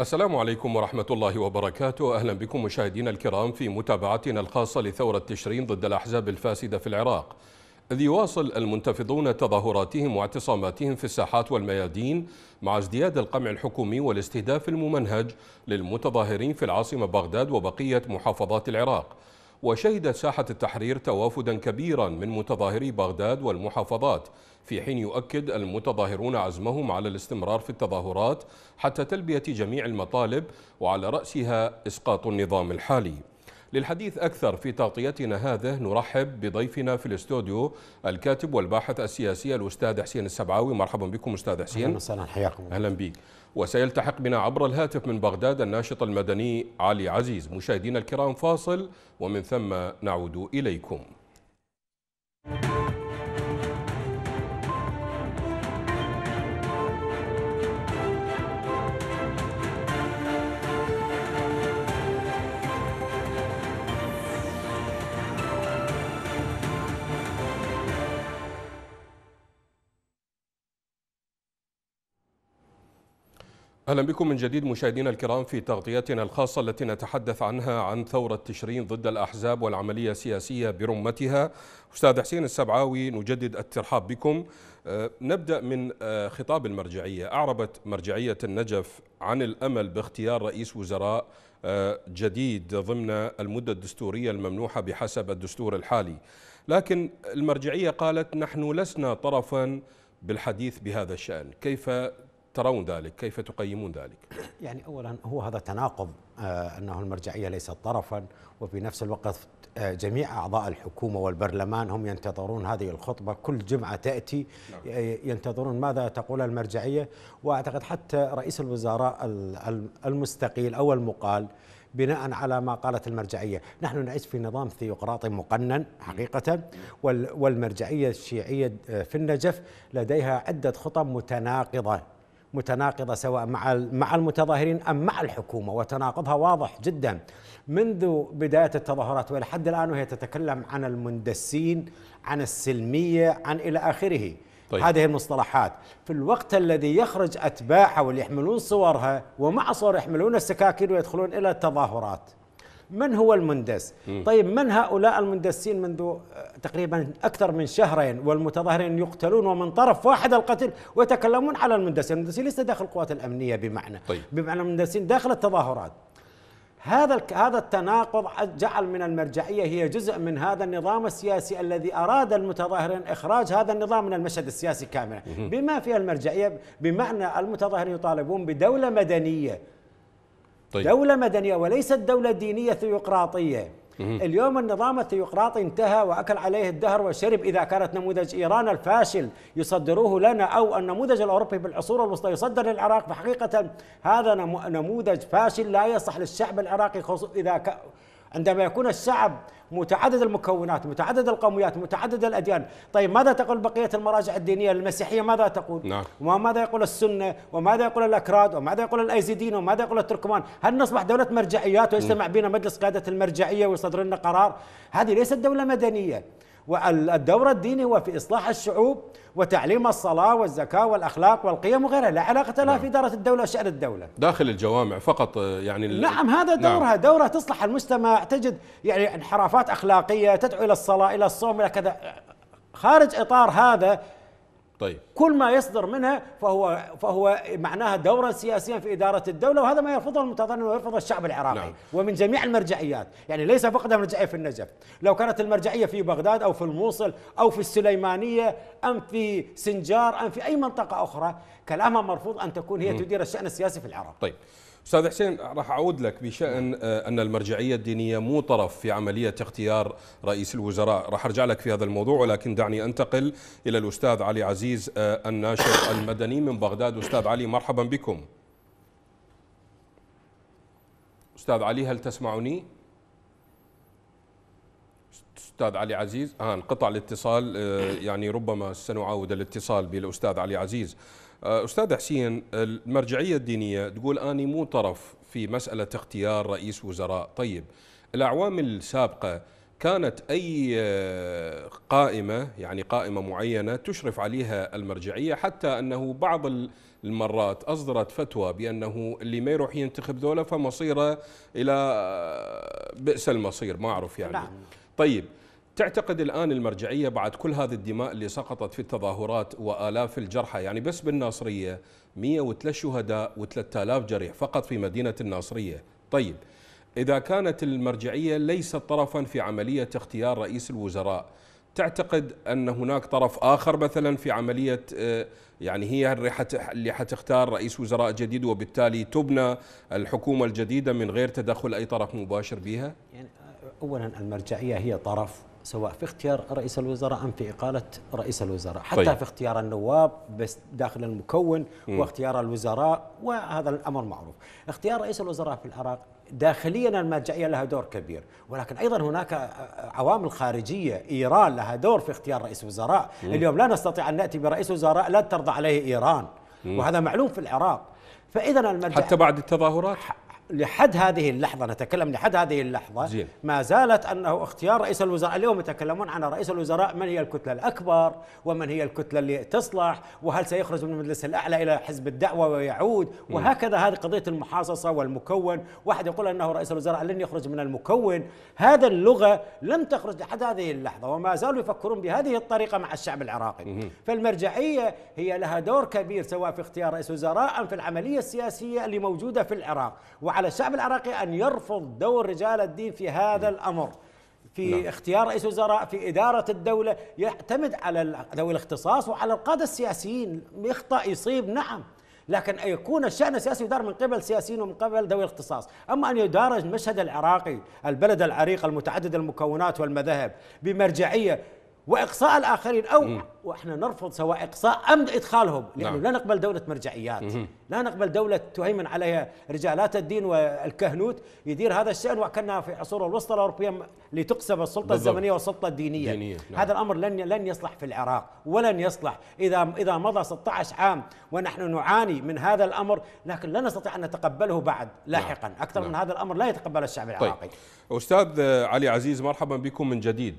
السلام عليكم ورحمة الله وبركاته. أهلا بكم مشاهدينا الكرام في متابعتنا الخاصة لثورة تشرين ضد الأحزاب الفاسدة في العراق. إذ يواصل المنتفضون تظاهراتهم واعتصاماتهم في الساحات والميادين مع ازدياد القمع الحكومي والاستهداف الممنهج للمتظاهرين في العاصمة بغداد وبقية محافظات العراق. وشهدت ساحة التحرير توافدا كبيرا من متظاهري بغداد والمحافظات في حين يؤكد المتظاهرون عزمهم على الاستمرار في التظاهرات حتى تلبية جميع المطالب وعلى رأسها إسقاط النظام الحالي. للحديث أكثر في تغطيتنا هذه نرحب بضيفنا في الاستوديو الكاتب والباحث السياسي الأستاذ حسين السبعاوي. مرحبا بكم أستاذ حسين. أهلا وسهلا حياكم أهلا بك. وسيلتحق بنا عبر الهاتف من بغداد الناشط المدني علي عزيز. مشاهدينا الكرام فاصل ومن ثم نعود إليكم. أهلا بكم من جديد مشاهدينا الكرام في تغطيتنا الخاصة التي نتحدث عنها عن ثورة تشرين ضد الأحزاب والعملية السياسية برمتها. أستاذ حسين السبعاوي نجدد الترحاب بكم. أه، نبدأ من أه، خطاب المرجعية، أعربت مرجعية النجف عن الأمل باختيار رئيس وزراء أه، جديد ضمن المدة الدستورية الممنوحة بحسب الدستور الحالي. لكن المرجعية قالت نحن لسنا طرفا بالحديث بهذا الشأن، كيف ترون ذلك؟ كيف تقيمون ذلك؟ يعني أولا هو هذا تناقض آه أنه المرجعية ليست طرفا وفي نفس الوقت آه جميع أعضاء الحكومة والبرلمان هم ينتظرون هذه الخطبة. كل جمعة تأتي نعم. ينتظرون ماذا تقول المرجعية. وأعتقد حتى رئيس الوزراء المستقيل أو المقال بناء على ما قالت المرجعية. نحن نعيش في نظام ثيوقراطي مقنن حقيقة. والمرجعية الشيعية آه، في النجف لديها عدة خطب متناقضة. متناقضة سواء مع مع المتظاهرين أم مع الحكومة وتناقضها واضح جدا. منذ بداية التظاهرات وإلى حد الآن وهي تتكلم عن المندسين عن السلمية عن إلى آخره. طيب. هذه المصطلحات. في الوقت الذي يخرج أتباعها واللي يحملون صورها ومع صور يحملون السكاكين ويدخلون إلى التظاهرات. من هو المندس؟ م. طيب من هؤلاء المندسين منذ آه، تقريبا أكثر من شهرين والمتظاهرين يقتلون ومن طرف واحد القتل ويتكلمون على المندسين المندسين ليس داخل القوات الأمنية بمعنى طيب. بمعنى المندسين داخل التظاهرات. هذا هذا التناقض جعل من المرجعية هي جزء من هذا النظام السياسي الذي أراد المتظاهرين إخراج هذا النظام من المشهد السياسي كاملا. بما فيها المرجعية بمعنى المتظاهرين يطالبون بدولة مدنية طيب. دولة مدنية وليست دولة دينية ثيوقراطية. اليوم النظام الثيوقراطي انتهى وأكل عليه الدهر والشرب إذا كانت نموذج إيران الفاشل يصدروه لنا أو النموذج الأوروبي بالعصور الوسطى يصدر للعراق. فحقيقة هذا نموذج فاشل لا يصح للشعب العراقي إذا عندما يكون الشعب متعدد المكونات متعدد القوميات متعدد الأديان. طيب ماذا تقول بقية المراجع الدينية المسيحية ماذا تقول؟ نعم. وماذا يقول السنة؟ وماذا يقول الأكراد؟ وماذا يقول الأيزيديين؟ وماذا يقول التركمان؟ هل نصبح دولة مرجعيات ويجتمع بنا مجلس قيادة المرجعية ويصدر لنا قرار؟ هذه ليست دولة مدنية. والدور الديني هو في إصلاح الشعوب وتعليم الصلاة والزكاة والأخلاق والقيم وغيرها لا علاقة لها نعم. في إدارة الدولة وشأن الدولة داخل الجوامع فقط يعني نعم هذا نعم. دورها نعم. دورها تصلح المجتمع تجد يعني انحرافات أخلاقية تدعو إلى الصلاة إلى الصوم إلى كذا خارج إطار هذا طيب. كل ما يصدر منها فهو فهو معناها دورا سياسيا في إدارة الدولة وهذا ما يرفضه المتظاهرين ويرفضه الشعب العراقي نعم. ومن جميع المرجعيات. يعني ليس فقط المرجعية في النجف. لو كانت المرجعية في بغداد أو في الموصل أو في السليمانية أم في سنجار أم في أي منطقة أخرى كلامها مرفوض أن تكون هي تدير الشأن السياسي في العراق. طيب. أستاذ حسين راح أعود لك بشأن آه، أن المرجعية الدينية مو طرف في عملية اختيار رئيس الوزراء. راح أرجع لك في هذا الموضوع ولكن دعني أنتقل إلى الأستاذ علي عزيز آه، الناشر المدني من بغداد. أستاذ علي مرحبا بكم. أستاذ علي هل تسمعني؟ أستاذ علي عزيز آه انقطع الاتصال آه، يعني ربما سنعاود الاتصال بالاستاذ علي عزيز. آه، أستاذ حسين المرجعية الدينية تقول أني مو طرف في مسألة اختيار رئيس وزراء طيب الأعوام السابقة كانت أي آه، قائمة يعني قائمة معينة تشرف عليها المرجعية حتى أنه بعض المرات أصدرت فتوى بأنه اللي ما يروح ينتخب ذولا فمصيره إلى آه، بئس المصير ما أعرف يعني نعم. طيب تعتقد الآن المرجعية بعد كل هذه الدماء اللي سقطت في التظاهرات وآلاف الجرحى يعني بس بالناصرية 103 شهداء و3000 جريح فقط في مدينة الناصرية طيب إذا كانت المرجعية ليست طرفا في عملية اختيار رئيس الوزراء تعتقد أن هناك طرف آخر مثلا في عملية آه، يعني هي اللي حتختار رئيس وزراء جديد وبالتالي تبنى الحكومة الجديدة من غير تدخل أي طرف مباشر بها؟ يعني أولا المرجعية هي طرف سواء في اختيار رئيس الوزراء أم في إقالة رئيس الوزراء حتى طيب. في اختيار النواب بس داخل المكون م. واختيار الوزراء وهذا الأمر معروف اختيار رئيس الوزراء في العراق داخليا المرجعيه لها دور كبير ولكن أيضا هناك عوامل خارجية إيران لها دور في اختيار رئيس وزراء م. اليوم لا نستطيع أن نأتي برئيس وزراء لا ترضى عليه إيران م. وهذا معلوم في العراق فاذا المرجع حتى بعد التظاهرات لحد هذه اللحظة نتكلم لحد هذه اللحظة زين. ما زالت أنه اختيار رئيس الوزراء اليوم يتكلمون عن رئيس الوزراء من هي الكتلة الأكبر ومن هي الكتلة اللي تصلح وهل سيخرج من المجلس الأعلى إلى حزب الدعوة ويعود؟ وهكذا هذه قضية المحاصصة والمكون. واحد يقول أنه رئيس الوزراء لن يخرج من المكون. هذا اللغة لم تخرج لحد هذه اللحظة وما زالوا يفكرون بهذه الطريقة مع الشعب العراقي. فالمرجعية هي لها دور كبير سواء في اختيار رئيس وزراء أم في العملية السياسية اللي موجودة في العراق. وعلى الشعب العراقي أن يرفض دور رجال الدين في هذا الأمر. في نعم. اختيار رئيس وزراء في إدارة الدولة يعتمد على ذوي الاختصاص وعلى القادة السياسيين. يخطأ يصيب نعم. لكن أن يكون الشأن السياسي يدار من قبل سياسيين ومن قبل ذوي الاختصاص. أما أن يدار المشهد العراقي البلد العريق المتعدد المكونات والمذاهب بمرجعية وإقصاء الآخرين أو مم. وإحنا نرفض سواء إقصاء أم إدخالهم لأنه نعم. لا نقبل دولة مرجعيات مم. لا نقبل دولة تهيمن عليها رجالات الدين والكهنوت يدير هذا الشأن وكانها في عصور الوسطى الأوروبية لتقسم السلطة بالضبط. الزمنية والسلطة الدينية دينية. نعم. هذا الأمر لن لن يصلح في العراق ولن يصلح إذا إذا مضى 16 عام ونحن نعاني من هذا الأمر لكن لا نستطيع أن نتقبله بعد لاحقا نعم. أكثر نعم. من هذا الأمر لا يتقبل الشعب العراقي طيب. أستاذ علي عزيز مرحبا بكم من جديد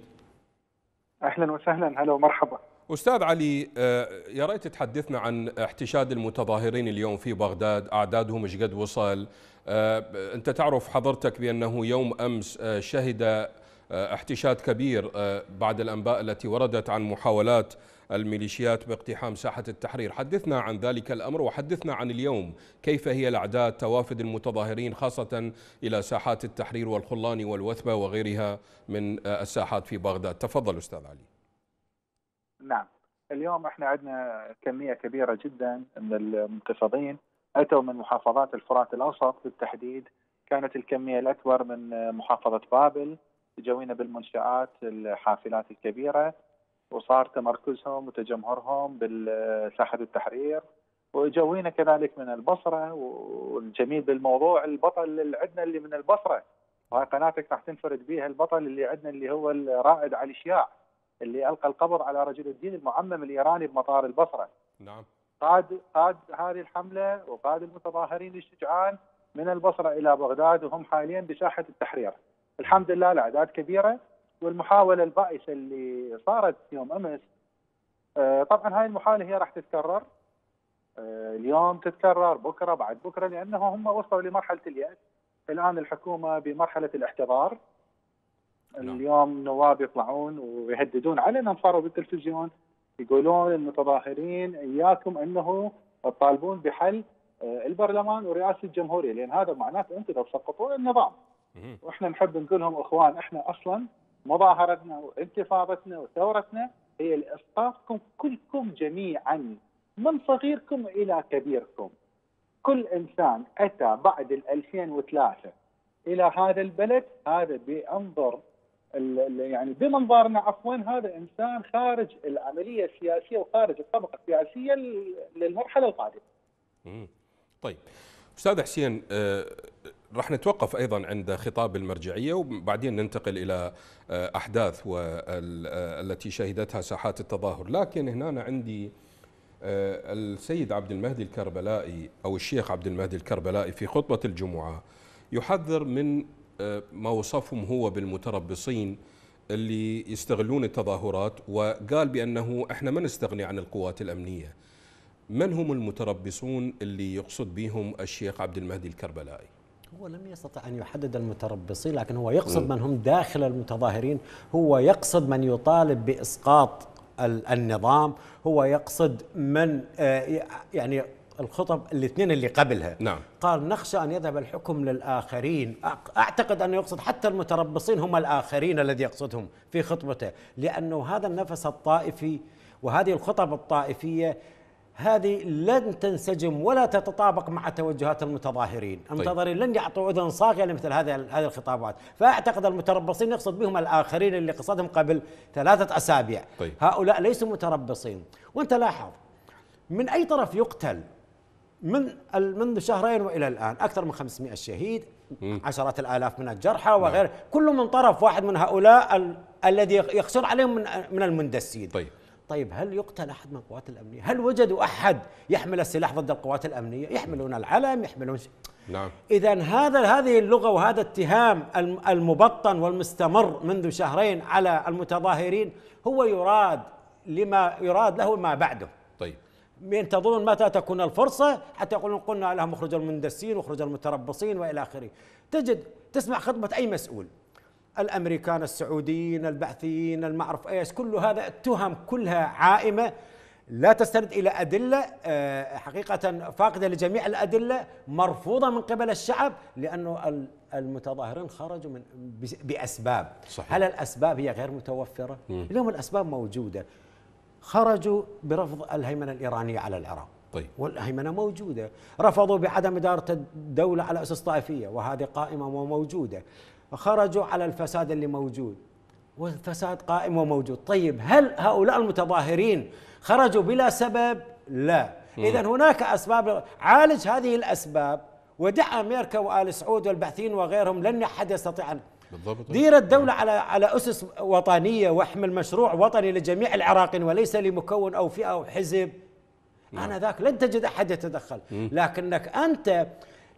أهلا وسهلا. هلا ومرحبا. أستاذ علي آه، يا ريت تحدثنا عن احتشاد المتظاهرين اليوم في بغداد. أعدادهم إيش قد وصل؟ آه، أنت تعرف حضرتك بأنه يوم أمس آه، شهد احتشاد كبير بعد الأنباء التي وردت عن محاولات الميليشيات باقتحام ساحة التحرير. حدثنا عن ذلك الأمر وحدثنا عن اليوم كيف هي الأعداد توافد المتظاهرين خاصة إلى ساحات التحرير والخلاني والوثبة وغيرها من الساحات في بغداد. تفضل أستاذ علي. نعم. اليوم إحنا عندنا كمية كبيرة جدا من المنتفضين. أتوا من محافظات الفرات الأوسط بالتحديد. كانت الكمية الأكبر من محافظة بابل جوينا بالمنشآت الحافلات الكبيرة. وصار تمركزهم وتجمهرهم بالساحة التحرير وجوينا كذلك من البصرة والجميل بالموضوع البطل اللي عندنا اللي من البصرة. وهاي قناتك راح تنفرد بها البطل اللي عندنا اللي هو الرائد علي شياع اللي ألقى القبض على رجل الدين المعمم الإيراني بمطار البصرة. نعم. قاد قاد هذه الحملة وقاد المتظاهرين الشجعان من البصرة إلى بغداد وهم حاليا بساحة التحرير. الحمد لله الأعداد كبيرة والمحاولة البائسة اللي صارت يوم أمس آه، طبعا هاي المحاولة هي راح تتكرر آه، اليوم تتكرر بكرة بعد بكرة لأنه هم وصلوا لمرحلة اليأس. الآن الحكومة بمرحلة الاحتضار. نعم. اليوم نواب يطلعون ويهددون علنا صاروا بالتلفزيون يقولون المتظاهرين إياكم أنه تطالبون بحل آه، البرلمان ورئاسة الجمهورية. لأن هذا معناته أنتم تسقطون النظام. وإحنا نحب نقول لهم إخوان إحنا أصلا مظاهرتنا وانتفاضتنا وثورتنا هي لإسقاطكم كلكم جميعا من صغيركم إلى كبيركم. كل إنسان أتى بعد 2003 إلى هذا البلد هذا بأنظر يعني بمنظارنا عفوا هذا إنسان خارج العملية السياسية وخارج الطبقة السياسية للمرحلة القادمة. طيب أستاذ حسين آه، راح نتوقف أيضا عند خطاب المرجعية وبعدين ننتقل إلى آه، أحداث التي شهدتها ساحات التظاهر، لكن هنا عندي آه، السيد عبد المهدي الكربلائي أو الشيخ عبد المهدي الكربلائي في خطبة الجمعة يحذر من ما وصفهم هو بالمتربصين اللي يستغلون التظاهرات وقال بأنه إحنا ما نستغني عن القوات الأمنية. من هم المتربصون اللي يقصد بهم الشيخ عبد المهدي الكربلائي؟ هو لم يستطع أن يحدد المتربصين لكن هو يقصد من هم داخل المتظاهرين. هو يقصد من يطالب بإسقاط النظام. هو يقصد من آه، يعني الخطب الاثنين اللي قبلها. نعم. قال نخشى أن يذهب الحكم للآخرين. أعتقد أنه يقصد حتى المتربصين هم الآخرين الذي يقصدهم في خطبته لأنه هذا النفس الطائفي وهذه الخطب الطائفية هذه لن تنسجم ولا تتطابق مع توجهات المتظاهرين، طيب. المتظاهرين لن يعطوا إذن صاغية لمثل هذه هذه الخطابات، فأعتقد المتربصين يقصد بهم الآخرين اللي قصدهم قبل ثلاثة أسابيع، طيب. هؤلاء ليسوا متربصين، وانت لاحظ من أي طرف يقتل؟ من منذ شهرين وإلى الآن أكثر من 500 شهيد عشرات الآلاف من الجرحى نعم. وغيره كل من طرف واحد من هؤلاء الذي يخشون عليهم من من المندسين. طيب. طيب هل يقتل أحد من القوات الأمنية؟ هل وجدوا أحد يحمل السلاح ضد القوات الأمنية؟ يحملون العلم، يحملون نعم. اذا هذا هذه اللغة وهذا اتهام المبطن والمستمر منذ شهرين على المتظاهرين هو يراد لما يراد له ما بعده. طيب. ينتظرون متى تكون الفرصة؟ حتى يقولون قلنا لهم اخرجوا المندسين واخرجوا المتربصين وإلى آخره. تجد تسمع خطبة أي مسؤول. الأمريكان السعوديين البعثيين المعرف إيش كل هذا تهم كلها عائمة لا تستند إلى أدلة آه، حقيقة فاقدة لجميع الأدلة مرفوضة من قبل الشعب لأنه المتظاهرين خرجوا من بأسباب. صحيح. هل الأسباب هي غير متوفرة؟ اليوم الأسباب موجودة. خرجوا برفض الهيمنة الإيرانية على العراق. طيب. والهيمنة موجودة. رفضوا بعدم إدارة الدولة على أسس طائفية وهذه قائمة وموجودة. خرجوا على الفساد اللي موجود. والفساد قائم وموجود. طيب هل هؤلاء المتظاهرين خرجوا بلا سبب؟ لا. إذا هناك أسباب. عالج هذه الأسباب ودع أمريكا وآل سعود والبعثين وغيرهم لن أحد يستطيع أن بالضبط. دير الدولة على على أسس وطنية وأحمل مشروع وطني لجميع العراقيين وليس لمكون أو فئة أو حزب. أنا ذاك لن تجد أحد يتدخل. لكنك أنت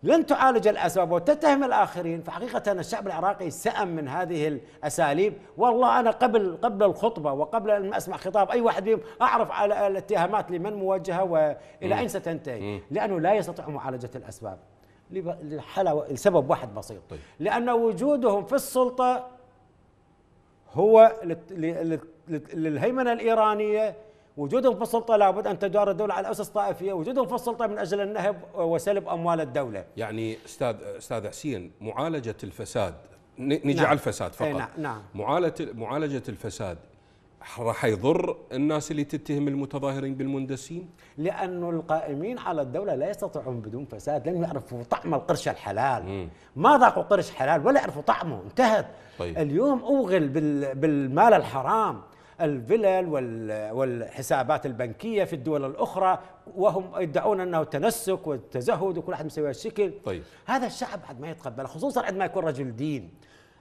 لن تعالج الأسباب وتتهم الآخرين. فحقيقة الشعب العراقي سأم من هذه الأساليب. والله أنا قبل قبل الخطبة وقبل أن أسمع خطاب أي واحد فيهم أعرف على الاتهامات لمن موجهة وإلى أين ستنتهي. لأنه لا يستطيع معالجة الأسباب. لحالة لسبب واحد بسيط. طيب. لأن وجودهم في السلطة هو للهيمنة الإيرانية وجودهم في السلطة لابد أن تدار الدولة على أسس طائفية وجودهم في السلطة من أجل النهب وسلب أموال الدولة يعني أستاذ أستاذ حسين معالجة الفساد نجي نعم. على الفساد فقط نعم. نعم. معالجة معالجة الفساد راح يضر الناس اللي تتهم المتظاهرين بالمندسين؟ لأنه القائمين على الدولة لا يستطيعون بدون فساد لن يعرفوا طعم القرش الحلال مم. ما ذاقوا قرش حلال ولا يعرفوا طعمه انتهت طيب. اليوم أوغل بالمال الحرام الفلل والحسابات البنكية في الدول الأخرى وهم يدعون أنه تنسك والتزهد وكل واحد مسوي الشكل. طيب. هذا الشعب بعد ما يتقبله خصوصا عندما يكون رجل دين.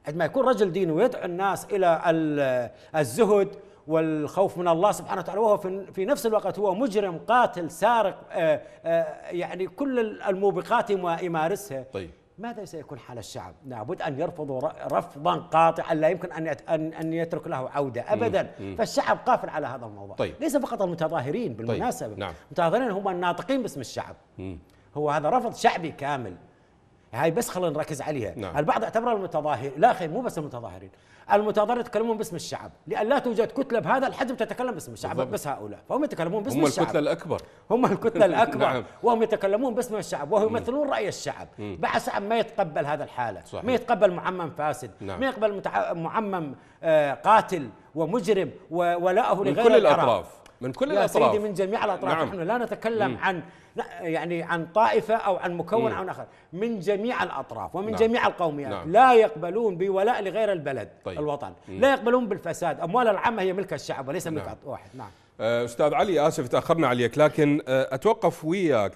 عندما يكون رجل دين ويدعو الناس إلى الزهد والخوف من الله سبحانه وتعالى وهو في نفس الوقت هو مجرم قاتل سارق آه، آه، يعني كل الموبقات ما يمارسها. طيب. ماذا سيكون حال الشعب؟ لابد أن يرفضوا رفضا قاطعا لا يمكن أن أن يترك له عودة ابدا، مم. فالشعب قافل على هذا الموضوع، طيب. ليس فقط المتظاهرين بالمناسبة، طيب. نعم. المتظاهرين هم الناطقين باسم الشعب. مم. هو هذا رفض شعبي كامل. هاي بس خلينا نركز عليها نعم. البعض اعتبر المتظاهر لا أخي مو بس المتظاهرين المتظاهرين يتكلمون باسم الشعب. لأن لا توجد كتلة بهذا الحجم تتكلم باسم الشعب بالضبط. بس هؤلاء. فهم يتكلمون باسم هم الشعب. هم الكتلة الأكبر. هم الكتلة الأكبر. نعم. وهم يتكلمون باسم الشعب. وهم يمثلون رأي الشعب. بعد الشعب ما يتقبل هذا الحالة. صحيح. ما يتقبل معمم فاسد. نعم. ما يقبل متع... معمم آه قاتل ومجرم وولاءه لغير من كل الأطراف. من كل يا الأطراف سيدي من جميع الأطراف نعم. نحن لا نتكلم مم. عن يعني عن طائفة أو عن مكون أو آخر من جميع الأطراف ومن نعم. جميع القوميات نعم. لا يقبلون بولاء لغير البلد طيب. الوطن مم. لا يقبلون بالفساد أموال العامة هي ملك الشعب وليس ملك نعم. واحد نعم آه، أستاذ علي آسف تأخرنا عليك لكن آه، أتوقف وياك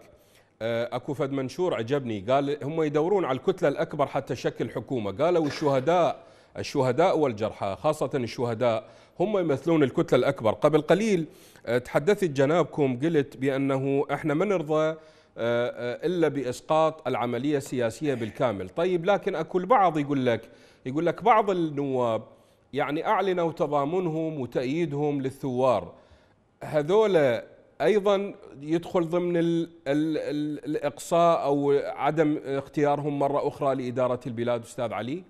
آه، أكو فد منشور عجبني قال هم يدورون على الكتلة الأكبر حتى تشكل حكومة قالوا الشهداء الشهداء والجرحى خاصة الشهداء هم يمثلون الكتلة الأكبر قبل قليل تحدثت جنابكم قلت بأنه إحنا ما نرضى آه، آه، إلا بإسقاط العملية السياسية بالكامل، طيب لكن أكو البعض يقول لك يقول لك بعض النواب يعني أعلنوا تضامنهم وتأييدهم للثوار هذول أيضا يدخل ضمن ال ال ال الإقصاء أو عدم اختيارهم مرة أخرى لإدارة البلاد أستاذ علي؟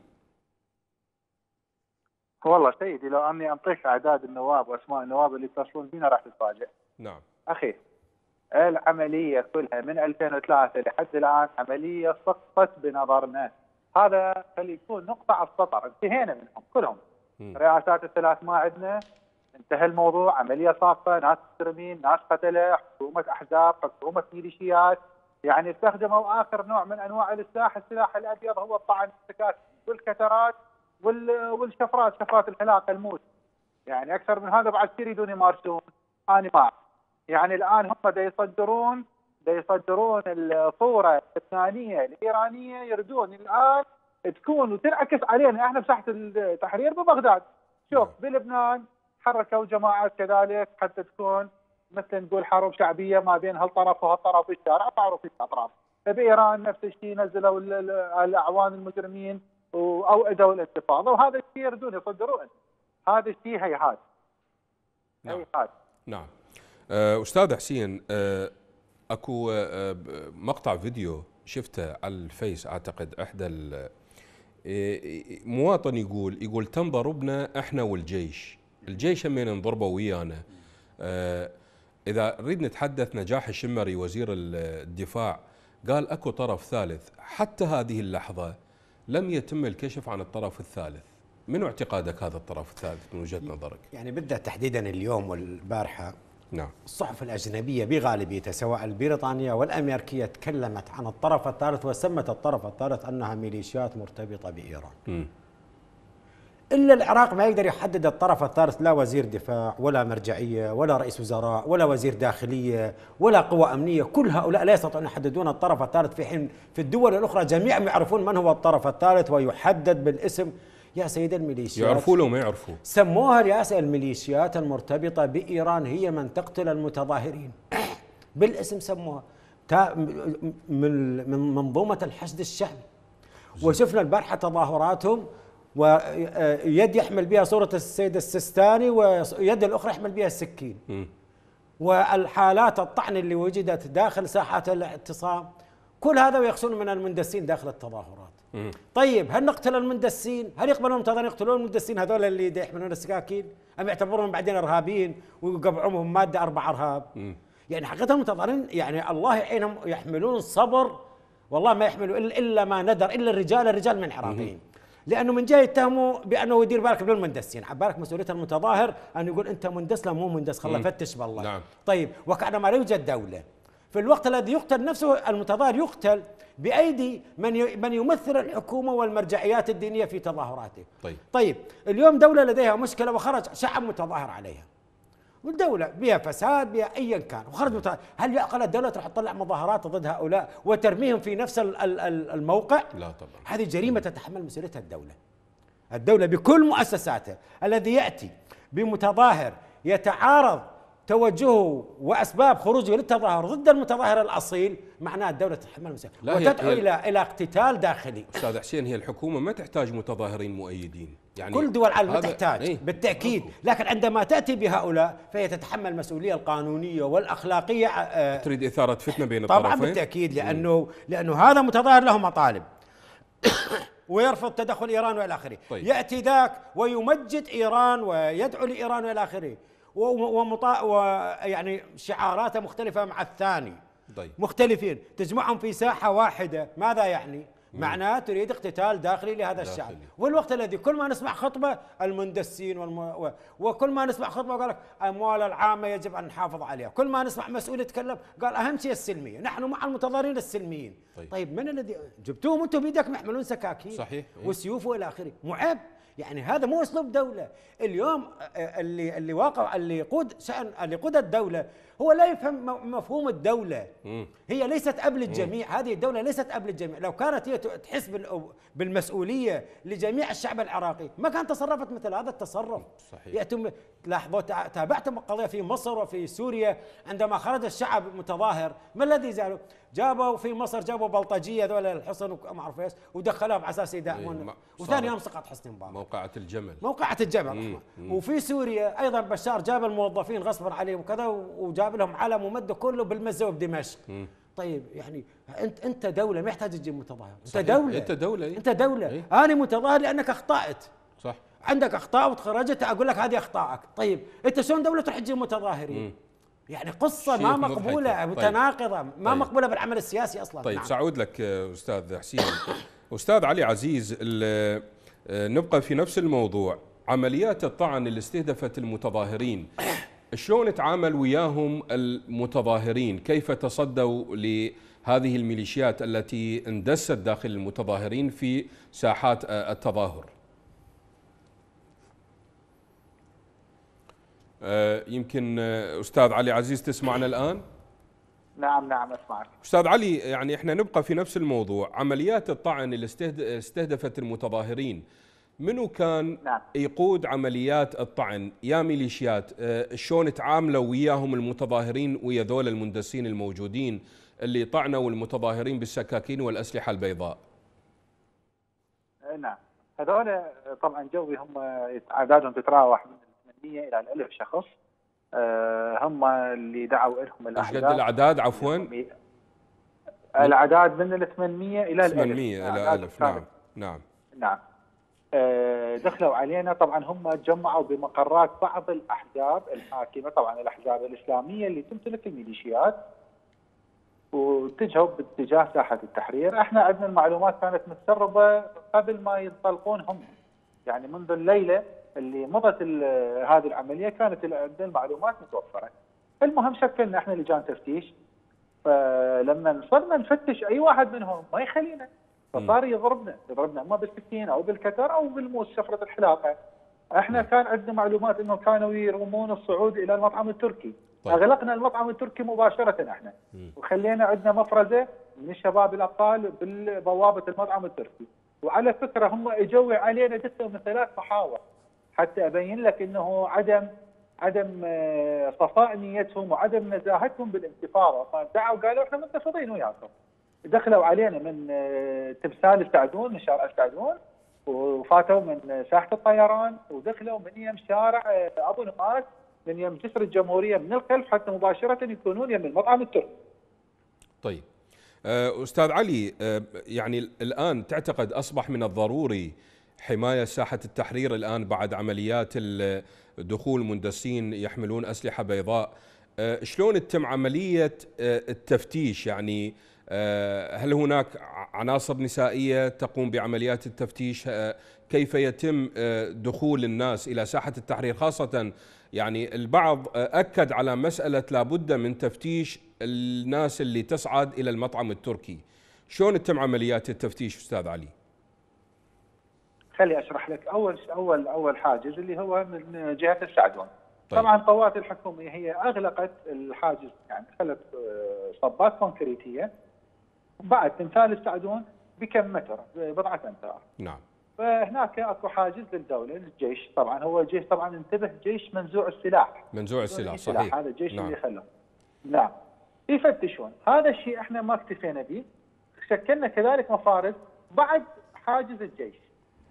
والله سيدي لو أني انطيك أعداد النواب وأسماء النواب اللي يتصلون بينا راح تتفاجئ. نعم. أخي العملية كلها من 2003 لحد الآن عملية سقطت بنظرنا. هذا خلي يكون نقطة على السطر انتهينا منهم كلهم. رئاسات الثلاث ما عندنا انتهى الموضوع عملية ساقطه ناس مجرمين ناس قتلة حكومة أحزاب حكومة ميليشيات يعني استخدموا آخر نوع من أنواع السلاح السلاح الأبيض هو الطعن بالسكات والكترات والشفرات شفرات الحلاقة الموت. يعني أكثر من هذا بعد يريدون يمارسون أنا ما يعني الآن هم دا يصدرون دا يصدرون الصورة اللبنانيه الإيرانية يردون الآن تكون وتنعكس علينا. إحنا بساحه التحرير ببغداد. شوف بلبنان حركوا جماعات كذلك حتى تكون مثل نقول حرب شعبية ما بين هالطرف وهالطرف في الشارع معروف الأطراف. بايران نفس الشيء نزلوا الأعوان المجرمين. واوئدوا الانتفاضه وهذا الشيء يردون يصدرون. هذا الشيء هيهات. نعم. هيهات. نعم. آه، أستاذ حسين آه، أكو آه، مقطع فيديو شفته على الفيس أعتقد إحدى مواطن يقول يقول تم ضربنا إحنا والجيش. الجيش همين انضربوا ويانا. إذا نريد نتحدث نجاح الشمري وزير الدفاع قال أكو طرف ثالث حتى هذه اللحظة لم يتم الكشف عن الطرف الثالث. من اعتقادك هذا الطرف الثالث من وجهة نظرك؟ يعني بالذات تحديدا اليوم والبارحة. نعم. الصحف الأجنبية بغالبيتها سواء البريطانية والأمريكية تكلمت عن الطرف الثالث وسمت الطرف الثالث أنها ميليشيات مرتبطة بإيران. م. إلا العراق ما يقدر يحدد الطرف الثالث لا وزير دفاع ولا مرجعية ولا رئيس وزراء ولا وزير داخلية ولا قوى أمنية كل هؤلاء لا يستطيعون يحددون الطرف الثالث في حين في الدول الأخرى. جميعهم يعرفون من هو الطرف الثالث ويحدد بالاسم. يا سيد الميليشيات. يعرفوا له ما يعرفوا. سموها رئاسة الميليشيات المرتبطة بإيران هي من تقتل المتظاهرين بالاسم سموها. من من منظومة الحشد الشعبي. وشفنا البارحة تظاهراتهم ويد يحمل بها صورة السيد السيستاني ويد الأخرى يحمل بها السكين. والحالات الطعن اللي وجدت داخل ساحات الاعتصام كل هذا ويخشون من المندسين داخل التظاهرات. طيب هل نقتل المندسين؟ هل يقبلون المنتظرين يقتلون المندسين؟ هذول اللي يحملون السكاكين؟ أم يعتبرون بعدين إرهابيين ويقبعونهم مادة أربع إرهاب؟ يعني حقيقة المنتظرين يعني الله يعينهم يحملون الصبر والله ما يحملوا إلا ما ندر إلا الرجال الرجال من العراقيين. لأنه من جهه يتهموا بأنه يدير بالك بالمندسين بالك مسؤولية المتظاهر أن يقول أنت مندس لا مو مندس خله فتش بالله. نعم. طيب وكانما لا يوجد دولة. في الوقت الذي يقتل نفسه المتظاهر يقتل بأيدي من من يمثل الحكومة والمرجعيات الدينية في تظاهراته. طيب. طيب اليوم دولة لديها مشكلة وخرج شعب متظاهر عليها. والدولة بها فساد بها أيا كان. وخرج متظاهر هل يعقل الدولة تروح تطلع مظاهرات ضد هؤلاء وترميهم في نفس الموقع؟ لا طبعا. هذه جريمة تتحمل مسؤوليتها الدولة. الدولة بكل مؤسساتها الذي يأتي بمتظاهر يتعارض توجهه وأسباب خروجه للتظاهر ضد المتظاهر الأصيل معناه الدولة تتحمل المسؤوليه وتدعو إلى إلى اقتتال داخلي. أستاذ حسين هي الحكومة ما تحتاج متظاهرين مؤيدين. يعني كل دول العالم تحتاج إيه؟ بالتأكيد. لكن عندما تأتي بهؤلاء فهي تتحمل المسؤولية القانونية والأخلاقية آه تريد إثارة فتنة بين طبعا الطرفين؟ طبعا بالتاكيد لأنه لأنه هذا متظاهر له مطالب. ويرفض تدخل إيران وإلى آخره. طيب. يأتي ذاك ويمجد إيران ويدعو لإيران وإلى آخره. ومطا ويعني شعاراته مختلفة مع الثاني. طيب. مختلفين. تجمعهم في ساحة واحدة. ماذا يعني؟ معناه تريد اقتتال داخلي لهذا داخلي. الشعب والوقت الذي كل ما نسمع خطبة المندسين والم... وكل ما نسمع خطبة قال لك أموال العامة يجب أن نحافظ عليها. كل ما نسمع مسؤول يتكلم قال أهم شيء السلمية. نحن مع المتظاهرين السلميين. طيب, طيب من الذي جبتوهم؟ أنتم بيدكم يحملون سكاكين صحيح. وسيوف وإلى آخره. معب يعني هذا مو أسلوب دولة. اليوم اللي اللي واقع اللي يقود شأن اللي يقود الدولة هو لا يفهم مفهوم الدولة. هي ليست قبل الجميع. هذه الدولة ليست قبل الجميع. لو كانت هي تحس بالمسؤولية لجميع الشعب العراقي ما كان تصرفت مثل هذا التصرف. صحيح. يأتم لاحظوا تابعتم القضية في مصر وفي سوريا. عندما خرج الشعب متظاهر ما الذي زالوا جابوا في مصر جابوا بلطجية ذول الحصن وما أعرف إيش ودخلوهم على أساس يدعمون. إيه، وثاني يوم سقط حسني مبارك. موقعة الجمل. موقعة الجبل وفي سوريا أيضا بشار جاب الموظفين غصبا عليهم وكذا وجاب لهم علم ومده كله بالمزة وبدمشق. طيب يعني أنت أنت دولة ما يحتاج تجيب متظاهر. أنت. دولة. أنت دولة، إيه. أنت دولة. إيه. أنا متظاهر لأنك أخطأت. صح. عندك أخطاء وتخرجت أقول لك هذه اخطائك طيب أنت شلون دولة تروح تجيب متظاهرين؟ يعني قصة شيء ما مضحك. مقبولة طيب. متناقضة ما طيب. مقبولة بالعمل السياسي أصلا طيب نعم. سأعود لك أستاذ حسين أستاذ علي عزيز آه، نبقى في نفس الموضوع عمليات الطعن اللي استهدفت المتظاهرين شلون تعامل وياهم المتظاهرين كيف تصدوا لهذه الميليشيات التي اندست داخل المتظاهرين في ساحات آه، التظاهر يمكن آه، أستاذ علي عزيز تسمعنا الآن؟ نعم نعم أسمعك. أستاذ علي يعني إحنا نبقى في نفس الموضوع. عمليات الطعن اللي استهد- استهدفت المتظاهرين منو كان نعم. يقود عمليات الطعن؟ يا ميليشيات آه، شلون تعاملوا وياهم المتظاهرين ويا ذول المندسين الموجودين اللي طعنوا المتظاهرين بالسكاكين والأسلحة البيضاء؟ آه، نعم. هذول آه، طبعا جوي هم اعدادهم تتراوح. من 800 إلى 1000 شخص آه، هم اللي دعوا لهم إيش قد الأعداد. عفوا. الأعداد من ال 800 إلى ال 1000 800 إلى أعداد 1000 نعم. نعم. نعم. آه، دخلوا علينا. طبعا هم تجمعوا بمقرات بعض الأحزاب الحاكمة طبعا الأحزاب الإسلامية اللي تمتلك الميليشيات واتجهوا باتجاه ساحة التحرير، إحنا عندنا المعلومات كانت متسربه قبل ما ينطلقون هم. يعني منذ الليلة اللي مضت هذه العملية كانت عندنا المعلومات متوفرة. المهم شكلنا إحنا لجان تفتيش. فلما صرنا نفتش أي واحد منهم ما يخلينا. فصار يضربنا. يضربنا أما بالسكين أو بالكتر أو بالموس شفرة الحلاقة. إحنا كان عندنا معلومات انه كانوا يرمون الصعود إلى المطعم التركي. طيب. أغلقنا المطعم التركي مباشرة إحنا. وخلينا عندنا مفرزة من الشباب الأبطال بالبوابه المطعم التركي. وعلى فكرة هم إجوا علينا جثة من ثلاث محاور. حتى أبين لك إنه عدم عدم آه، صفاء نيتهم وعدم نزاهتهم بالانتفاضه فدعوا قالوا إحنا منتفضين وياكم. دخلوا علينا من آه، تمثال السعدون من شارع السعدون وفاتوا من ساحة الطيران ودخلوا من يم شارع آه، أبو نقاش من يم جسر الجمهورية من الخلف حتى مباشرة يكونون يم المطعم التركي. طيب. أستاذ علي يعني الآن تعتقد أصبح من الضروري حماية ساحة التحرير الآن بعد عمليات دخول مندسين يحملون أسلحة بيضاء. آه، شلون تتم عملية آه، التفتيش؟ يعني آه، هل هناك عناصر نسائية تقوم بعمليات التفتيش؟ كيف يتم دخول الناس إلى ساحة التحرير؟ خاصة يعني البعض أكد على مسألة لابد من تفتيش الناس اللي تصعد إلى المطعم التركي. شلون تتم عمليات التفتيش أستاذ علي؟ خلي أشرح لك أول أول أول حاجز اللي هو من جهة السعدون. طيب. طبعا القوات الحكوميه هي أغلقت الحاجز يعني خلت آه، صبات كونكريتية بعد تمثال السعدون بكم متر بضعة أمتار. نعم. فهناك أكو حاجز للدولة للجيش. طبعا هو جيش طبعا انتبه جيش منزوع السلاح. منزوع السلاح صحيح. هذا الجيش نعم. اللي خلوه نعم. يفتشون. هذا الشيء إحنا ما اكتفينا به. شكلنا كذلك مفارز بعد حاجز الجيش.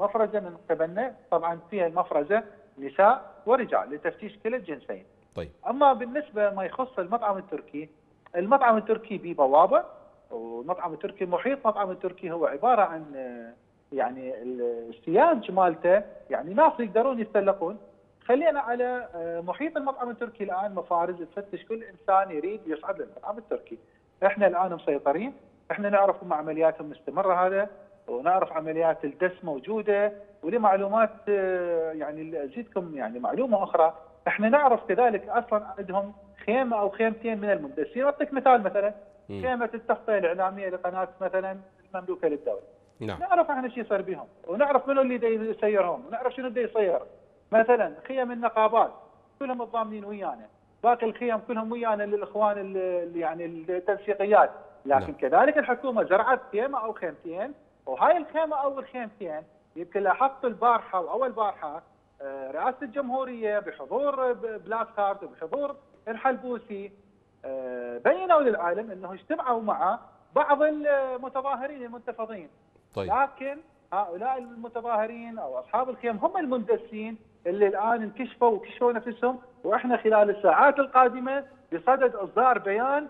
مفرزة من قبلنا. طبعا فيها المفرزه نساء ورجال لتفتيش كلا الجنسين. طيب. أما بالنسبة ما يخص المطعم التركي المطعم التركي به بوابة والمطعم التركي محيط. المطعم التركي هو عبارة عن آه، يعني السياج مالته. يعني ناس يقدرون يتسلقون. خلينا على آه، محيط المطعم التركي الآن. مفارز تفتش كل إنسان يريد يصعد للمطعم التركي. إحنا الآن مسيطرين، إحنا نعرف هم عملياتهم مستمرة هذا. ونعرف عمليات الدس موجودة ولي معلومات آه، يعني أزيدكم يعني معلومة أخرى، إحنا نعرف كذلك أصلا عندهم خيمة أو خيمتين من المندسين، أعطيك مثال مثلا. خيمة التغطية الإعلامية لقناة مثلا المملوكة للدولة. نعم. نعرف إحنا شو يصير بهم. ونعرف منو اللي يسيرهم. ونعرف شنو دا يصير. مثلا خيم النقابات. كلهم متضامنين ويانا. باقي الخيم كلهم ويانا للإخوان ال- ال- يعني التنسيقيات. لكن نعم. كذلك الحكومة زرعت خيمة أو خيمتين وهاي الخيمة أو الخيمتين يمكن لاحظت البارحة وأول بارحة آه، رئاسة الجمهورية بحضور بلاك كارت وبحضور الحلبوسي آه، بينوا للعالم إنه اجتمعوا مع بعض المتظاهرين المنتفضين. طيب. لكن هؤلاء المتظاهرين أو أصحاب الخيام هم المندسين اللي الآن انكشفوا وكشفوا نفسهم وإحنا خلال الساعات القادمة بصدد إصدار بيان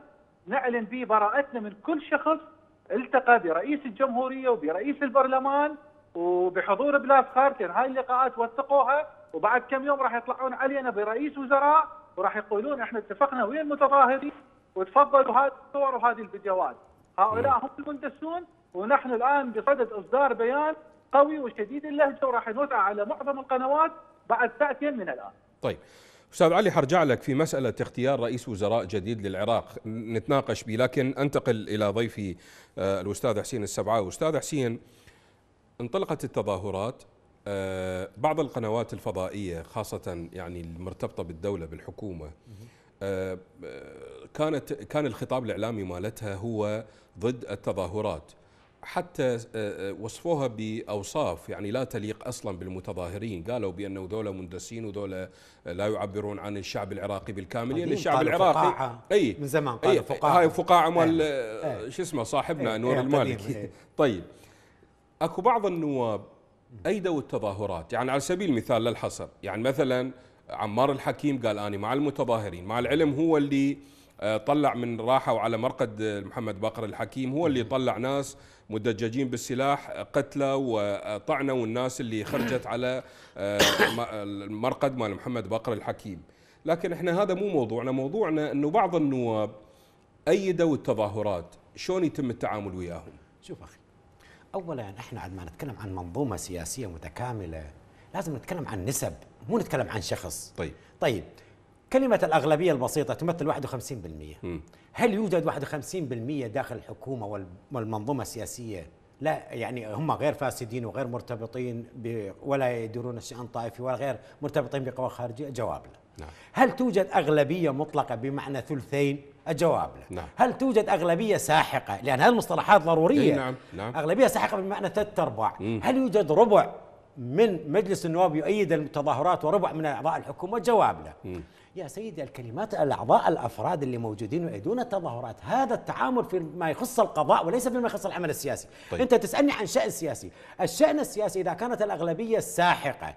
نعلن به براءتنا من كل شخص التقى برئيس الجمهورية وبرئيس البرلمان وبحضور بلاس خارتين هاي اللقاءات وثقوها وبعد كم يوم راح يطلعون علينا برئيس وزراء وراح يقولون إحنا اتفقنا ويا المتظاهرين؟ وتفضلوا هذه الصور وهذه الفيديوهات. هؤلاء هم المندسون ونحن الآن بصدد إصدار بيان قوي وشديد اللهجة وراح نوزع على معظم القنوات بعد ساعتين من الآن. طيب. أستاذ علي حرجع لك في مسألة اختيار رئيس وزراء جديد للعراق. نتناقش به لكن أنتقل إلى ضيفي آه، الأستاذ حسين السبعاوي أستاذ حسين انطلقت التظاهرات آه، بعض القنوات الفضائية خاصة يعني المرتبطة بالدولة بالحكومة آه، كانت كان الخطاب الإعلامي مالتها هو ضد التظاهرات. حتى وصفوها بأوصاف يعني لا تليق أصلا بالمتظاهرين، قالوا بأنه ذولا مندسين وذولا لا يعبرون عن الشعب العراقي بالكامل. يعني الشعب العراقي أي من زمان قالوا فقاعة. هاي فقاعة مال إيه شو اسمه صاحبنا انور إيه المالكي. إيه طيب. أكو بعض النواب أيدوا التظاهرات. يعني على سبيل المثال للحصر. يعني مثلا عمار الحكيم قال اني مع المتظاهرين مع العلم هو اللي طلع من راحوا على مرقد محمد باقر الحكيم هو اللي طلع ناس مدججين بالسلاح قتلى وطعنوا الناس اللي خرجت على المرقد مال محمد باقر الحكيم. لكن إحنا هذا مو موضوعنا. موضوعنا إنه بعض النواب أيدوا التظاهرات. شلون يتم التعامل وياهم؟ شوف أخي اولا إحنا عندما نتكلم عن منظومة سياسية متكاملة لازم نتكلم عن نسب مو نتكلم عن شخص. طيب. طيب كلمة الأغلبية البسيطة تمثل 51% م. هل يوجد 51% داخل الحكومة والمنظومة السياسية لا يعني هم غير فاسدين وغير مرتبطين ولا يديرون الشأن طائفي ولا غير مرتبطين بقوى خارجية جواب لا نعم. هل توجد أغلبية مطلقة بمعنى ثلثين الجواب لا نعم. هل توجد أغلبية ساحقة لأن هذه المصطلحات ضرورية نعم. نعم. أغلبية ساحقة بمعنى ثلاث أرباع هل يوجد ربع من مجلس النواب يؤيد التظاهرات وربع من أعضاء الحكومة جواب م. يا سيدي الكلمات الأعضاء الأفراد اللي موجودين يؤيدون التظاهرات. هذا التعامل فيما يخص القضاء وليس فيما يخص العمل السياسي. طيب. أنت تسألني عن شأن سياسي. الشأن السياسي إذا كانت الأغلبية الساحقه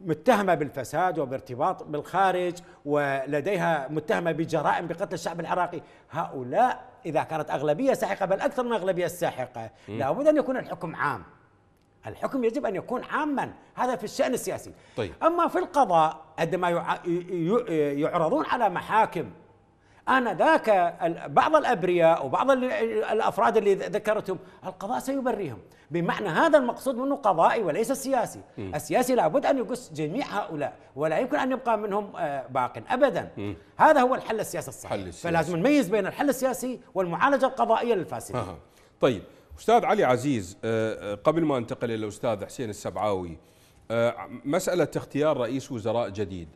متهمة بالفساد وبارتباط بالخارج ولديها متهمة بجرائم بقتل الشعب العراقي هؤلاء إذا كانت أغلبية ساحقة بل أكثر من أغلبية الساحقة لابد أن يكون الحكم عام. الحكم يجب أن يكون عاما هذا في الشأن السياسي طيب. أما في القضاء عندما يعرضون على محاكم أنا ذاك بعض الأبرياء وبعض الأفراد اللي ذكرتهم القضاء سيبريهم بمعنى هذا المقصود منه قضائي وليس سياسي م. السياسي لابد أن يقص جميع هؤلاء ولا يمكن أن يبقى منهم باق ابدا م. هذا هو الحل السياسي الصحيح حل السياسي. فلازم نميز بين الحل السياسي والمعالجة القضائية للفاسدين آه. طيب أستاذ علي عزيز قبل ما أنتقل إلى الاستاذ حسين السبعاوي مسألة اختيار رئيس وزراء جديد.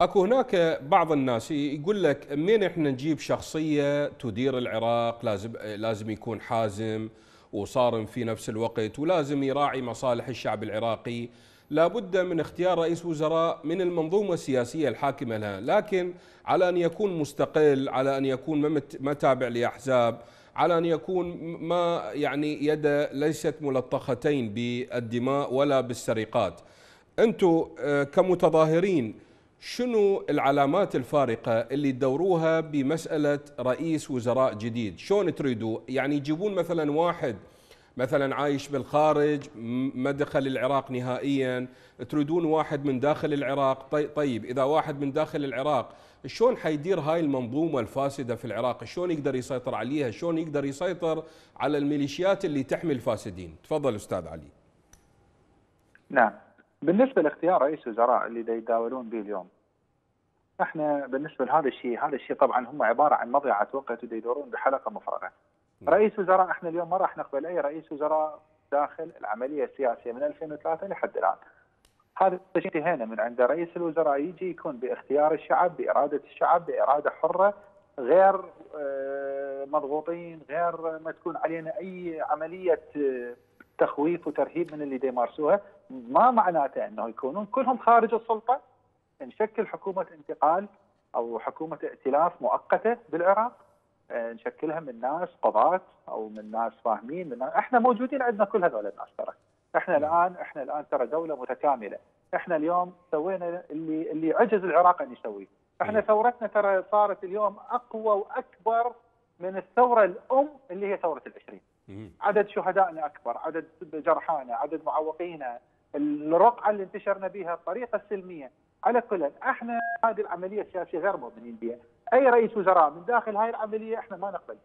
أكو هناك بعض الناس يقول لك من إحنا نجيب شخصية تدير العراق لازم لازم يكون حازم وصارم في نفس الوقت ولازم يراعي مصالح الشعب العراقي. لابد من اختيار رئيس وزراء من المنظومة السياسية الحاكمة لها. لكن على أن يكون مستقل على أن يكون ما تابع لأحزاب على أن يكون ما يعني يد ليست ملطختين بالدماء ولا بالسرقات. أنتم كمتظاهرين شنو العلامات الفارقة اللي تدوروها بمسألة رئيس وزراء جديد؟ شلون تريدوا؟ يعني يجيبون مثلا واحد مثلا عايش بالخارج ما دخل العراق نهائيا تريدون واحد من داخل العراق؟ طيب إذا واحد من داخل العراق شلون حيدير هاي المنظومة الفاسدة في العراق؟ شلون يقدر يسيطر عليها؟ شلون يقدر يسيطر على الميليشيات اللي تحمي الفاسدين؟ تفضل أستاذ علي. نعم. بالنسبة لاختيار رئيس وزراء اللي يتداولون به اليوم إحنا بالنسبة لهذا الشيء هذا الشيء طبعا هم عبارة عن مضيعة وقت ويدورون بحلقة مفرغة. رئيس وزراء إحنا اليوم ما راح نقبل أي رئيس وزراء داخل العملية السياسية من 2003 لحد الآن. هذا انتهينا من عند رئيس الوزراء يجي يكون باختيار الشعب بإرادة الشعب بإرادة حرة غير مضغوطين غير ما تكون علينا أي عملية تخويف وترهيب من اللي يمارسوها. ما معناته إنه يكونون كلهم خارج السلطة. نشكل حكومة انتقال أو حكومة ائتلاف مؤقتة بالعراق. آه، نشكلها من ناس قضاة أو من ناس فاهمين من ناس إحنا موجودين عندنا كل هذول الناس ترى. إحنا الان إحنا الآن ترى دولة متكاملة. إحنا اليوم سوينا اللي اللي عجز العراق أن يسويه. إحنا ثورتنا ترى صارت اليوم أقوى وأكبر من الثورة الأم اللي هي ثورة العشرين. عدد شهدائنا أكبر عدد جرحانا عدد معوقينا الرقعة اللي انتشرنا بها الطريقة السلمية. على كل إحنا هذه العملية السياسية غير مؤمنين بها. أي رئيس وزراء من داخل هاي العملية إحنا ما نقبل.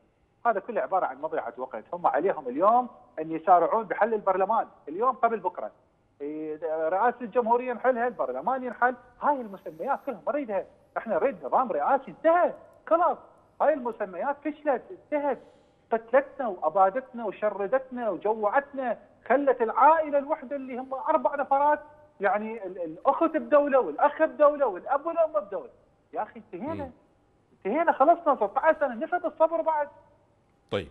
هذا كله عبارة عن مضيعة وقت. هم عليهم اليوم أن يسارعون بحل البرلمان. اليوم قبل بكرة. رئاسة الجمهورية نحلها البرلمان ينحل. هاي المسميات كلها ما نريدها. إحنا نريد نظام رئاسي انتهى. خلاص. هاي المسميات فشلت انتهت. قتلتنا وأبادتنا وشردتنا وجوعتنا. خلت العائلة الوحدة اللي هم أربع نفرات يعني الأخت بدولة والأخ بدولة والأب والأم بدولة. يا أخي انتهينا. انتهينا خلصنا. 16 سنة نفد الصبر بعد. طيب.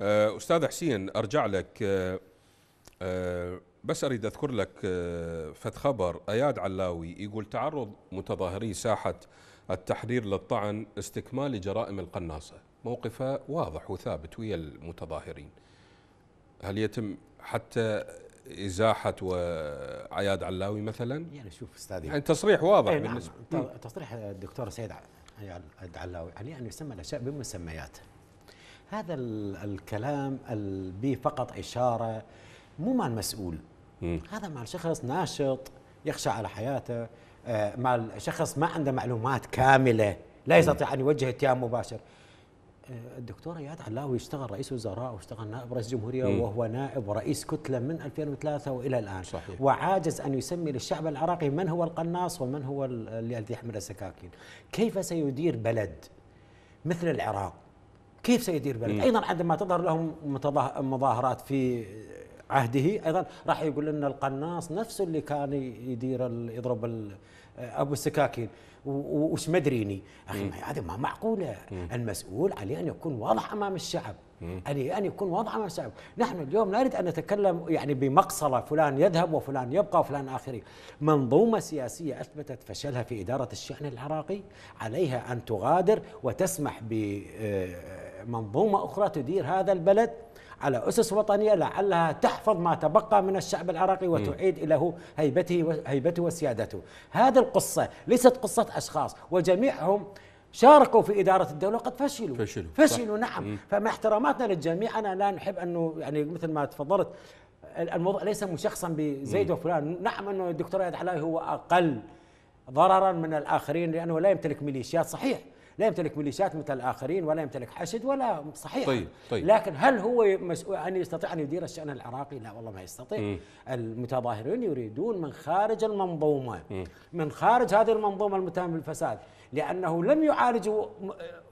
آه، أستاذ حسين أرجع لك. آه، آه، بس أريد أذكر لك فت خبر. أياد علاوي يقول تعرض متظاهري ساحة التحرير للطعن استكمال جرائم القناصة. موقفه واضح وثابت ويا المتظاهرين. هل يتم حتى إزاحة وعياد علاوي مثلا؟ يعني شوف أستاذي. يعني تصريح واضح إيه بالنسبة نعم. تصريح الدكتور سيد علاوي عليه ان يسمى الأشياء بمسمياتها هذا الكلام به فقط إشارة مو مع المسؤول هذا مع شخص ناشط يخشى على حياته. آه، مع شخص ما عنده معلومات كاملة لا يستطيع أن يوجه اتهام مباشر. آه، الدكتور اياد علاوي اشتغل رئيس وزراء واشتغل نائب رئيس جمهورية مم. وهو نائب ورئيس كتلة من 2003 وإلى الآن. صحيح. وعاجز أن يسمي للشعب العراقي من هو القناص ومن هو الذي يحمل السكاكين كيف سيدير بلد مثل العراق؟ كيف سيدير بلد؟ مم. أيضا عندما تظهر لهم مظاهرات في عهده أيضا راح يقول لنا القناص نفسه اللي كان يدير يضرب أبو السكاكين. وش مدريني؟ أخي هذه ما معقولة. المسؤول عليه أن يكون واضح أمام الشعب. عليه أن يكون واضح أمام الشعب. نحن اليوم لا نريد أن نتكلم يعني بمقصلة فلان يذهب وفلان يبقى وفلان اخري منظومة سياسية أثبتت فشلها في إدارة الشأن العراقي عليها أن تغادر وتسمح بمنظومه آه، أخرى تدير هذا البلد على أسس وطنية لعلها تحفظ ما تبقى من الشعب العراقي وتعيد له هيبته هيبته وسيادته. هذه القصة ليست قصة أشخاص وجميعهم شاركوا في إدارة الدولة وقد فشلوا. فشلوا. فشلوا نعم. مم. فمع احتراماتنا للجميع أنا لا نحب أنه يعني مثل ما تفضلت الموضوع ليس مشخصا بزيد وفلان. نعم أنه الدكتور حلاوي هو أقل ضررا من الآخرين لأنه لا يمتلك ميليشيات صحيح. لا يمتلك ميليشيات مثل الآخرين ولا يمتلك حشد ولا صحيح. طيب طيب. لكن هل هو مسؤول أن يستطيع أن يدير الشأن العراقي؟ لا والله ما يستطيع. م. المتظاهرين يريدون من خارج المنظومة م. من خارج هذه المنظومة المتهمة بالفساد لأنه لم يعالجوا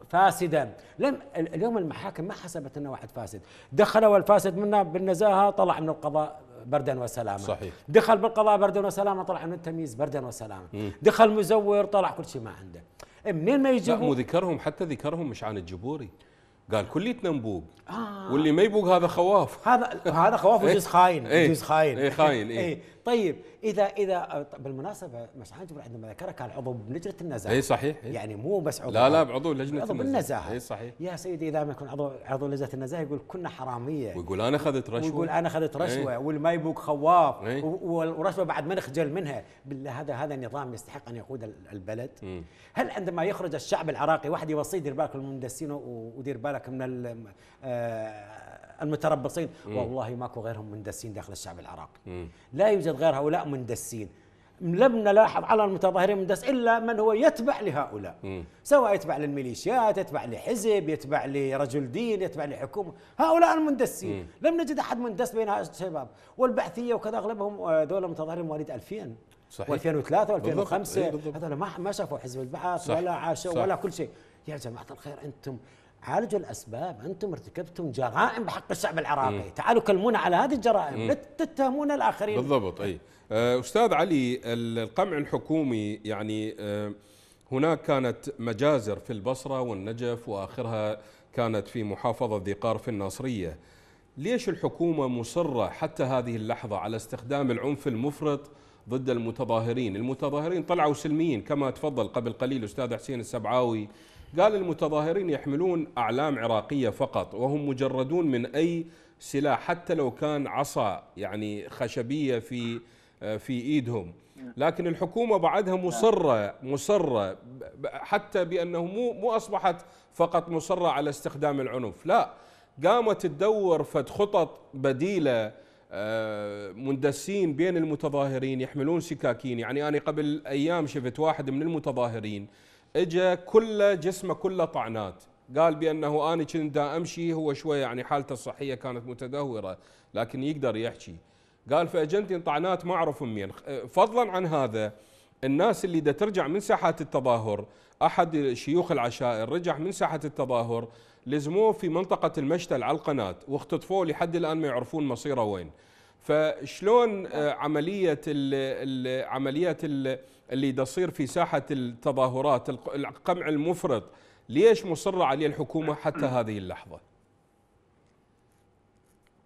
فاسدا. لم اليوم المحاكم ما حسبت إنه واحد فاسد. دخل الفاسد منا بالنزاهة طلع من القضاء بردا وسلاما. صحيح. دخل بالقضاء بردا وسلاما طلع من التمييز بردا وسلاما. دخل مزور طلع كل شيء ما عنده. منين ما يجيبوا مو ذكرهم حتى ذكرهم مش عن الجبوري. قال كليتنا نبوق آه. واللي ما يبوق هذا خواف. هذا هذا خواف وجزء خاين إيه. جزء خاين. إيه خاين إيه. طيب إذا إذا بالمناسبة مشعل جبر عندما ذكرها كان عضو بلجنة النزاهة. اي صحيح إيه؟ يعني مو بس عضو لا لا بعضو لجنة عضو بالنزاهة. اي صحيح. يا سيدي إذا ما يكون عضو عضو لجنة النزاهة يقول كنا حرامية. ويقول أنا اخذت رشوة. ويقول أنا اخذت رشوه إيه؟ واللي ما يبوق خواف. إيه؟ ورشوه بعد ما نخجل منها. بالله هذا هذا النظام يستحق أن يقود البلد. م. هل عندما يخرج الشعب العراقي واحد يوصيه دير بالك المندسين ودير بالك من آه، المتربصين. مم. والله ماكو غيرهم مندسين داخل الشعب العراقي. مم. لا يوجد غير هؤلاء مندسين. لم نلاحظ على المتظاهرين مندس إلا من هو يتبع لهؤلاء. مم. سواء يتبع للميليشيات يتبع لحزب يتبع لرجل دين يتبع لحكومة. هؤلاء المندسين. مم. لم نجد أحد مندس بين الشباب. والبعثية وكذا أغلبهم آه، ذولا متظاهرين مواليد 2000 صحيح. و2003 و2005 هذول ما ما شافوا حزب البعث صح. ولا عاشوا ولا كل شيء. يا جماعة الخير أنتم عالجوا الأسباب أنتم ارتكبتم جرائم بحق الشعب العراقي. مم. تعالوا كلمونا على هذه الجرائم لا تتهمون الآخرين. بالضبط أي. آه، أستاذ علي القمع الحكومي يعني آه، هناك كانت مجازر في البصرة والنجف وآخرها كانت في محافظة ذي قار في الناصرية. ليش الحكومة مصرة حتى هذه اللحظة على استخدام العنف المفرط ضد المتظاهرين؟ المتظاهرين طلعوا سلميين كما تفضل قبل قليل أستاذ حسين السبعاوي. قال المتظاهرين يحملون أعلام عراقية فقط وهم مجردون من أي سلاح حتى لو كان عصا يعني خشبية في في إيدهم. لكن الحكومة بعدها مصرة مصرة حتى بأنه مو مو أصبحت فقط مصرة على استخدام العنف. لا قامت تدور فد خطط بديلة آه، مندسين بين المتظاهرين يحملون سكاكين. يعني أنا قبل أيام شفت واحد من المتظاهرين اجى كله جسمه كله طعنات. قال بأنه أنا كنت أمشي هو شوية يعني حالته الصحية كانت متدهورة لكن يقدر يحكي. قال فاجنتي طعنات ما أعرف منين فضلا عن هذا الناس اللي دا ترجع من ساحات التظاهر أحد شيوخ العشائر رجع من ساحة التظاهر لزموه في منطقة المشتل على القناة واختطفوه لحد الآن ما يعرفون مصيره وين. فشلون آه، عملية ال عمليات اللي تصير في ساحة التظاهرات القمع المفرط. ليش مصرة عليه الحكومة حتى هذه اللحظة؟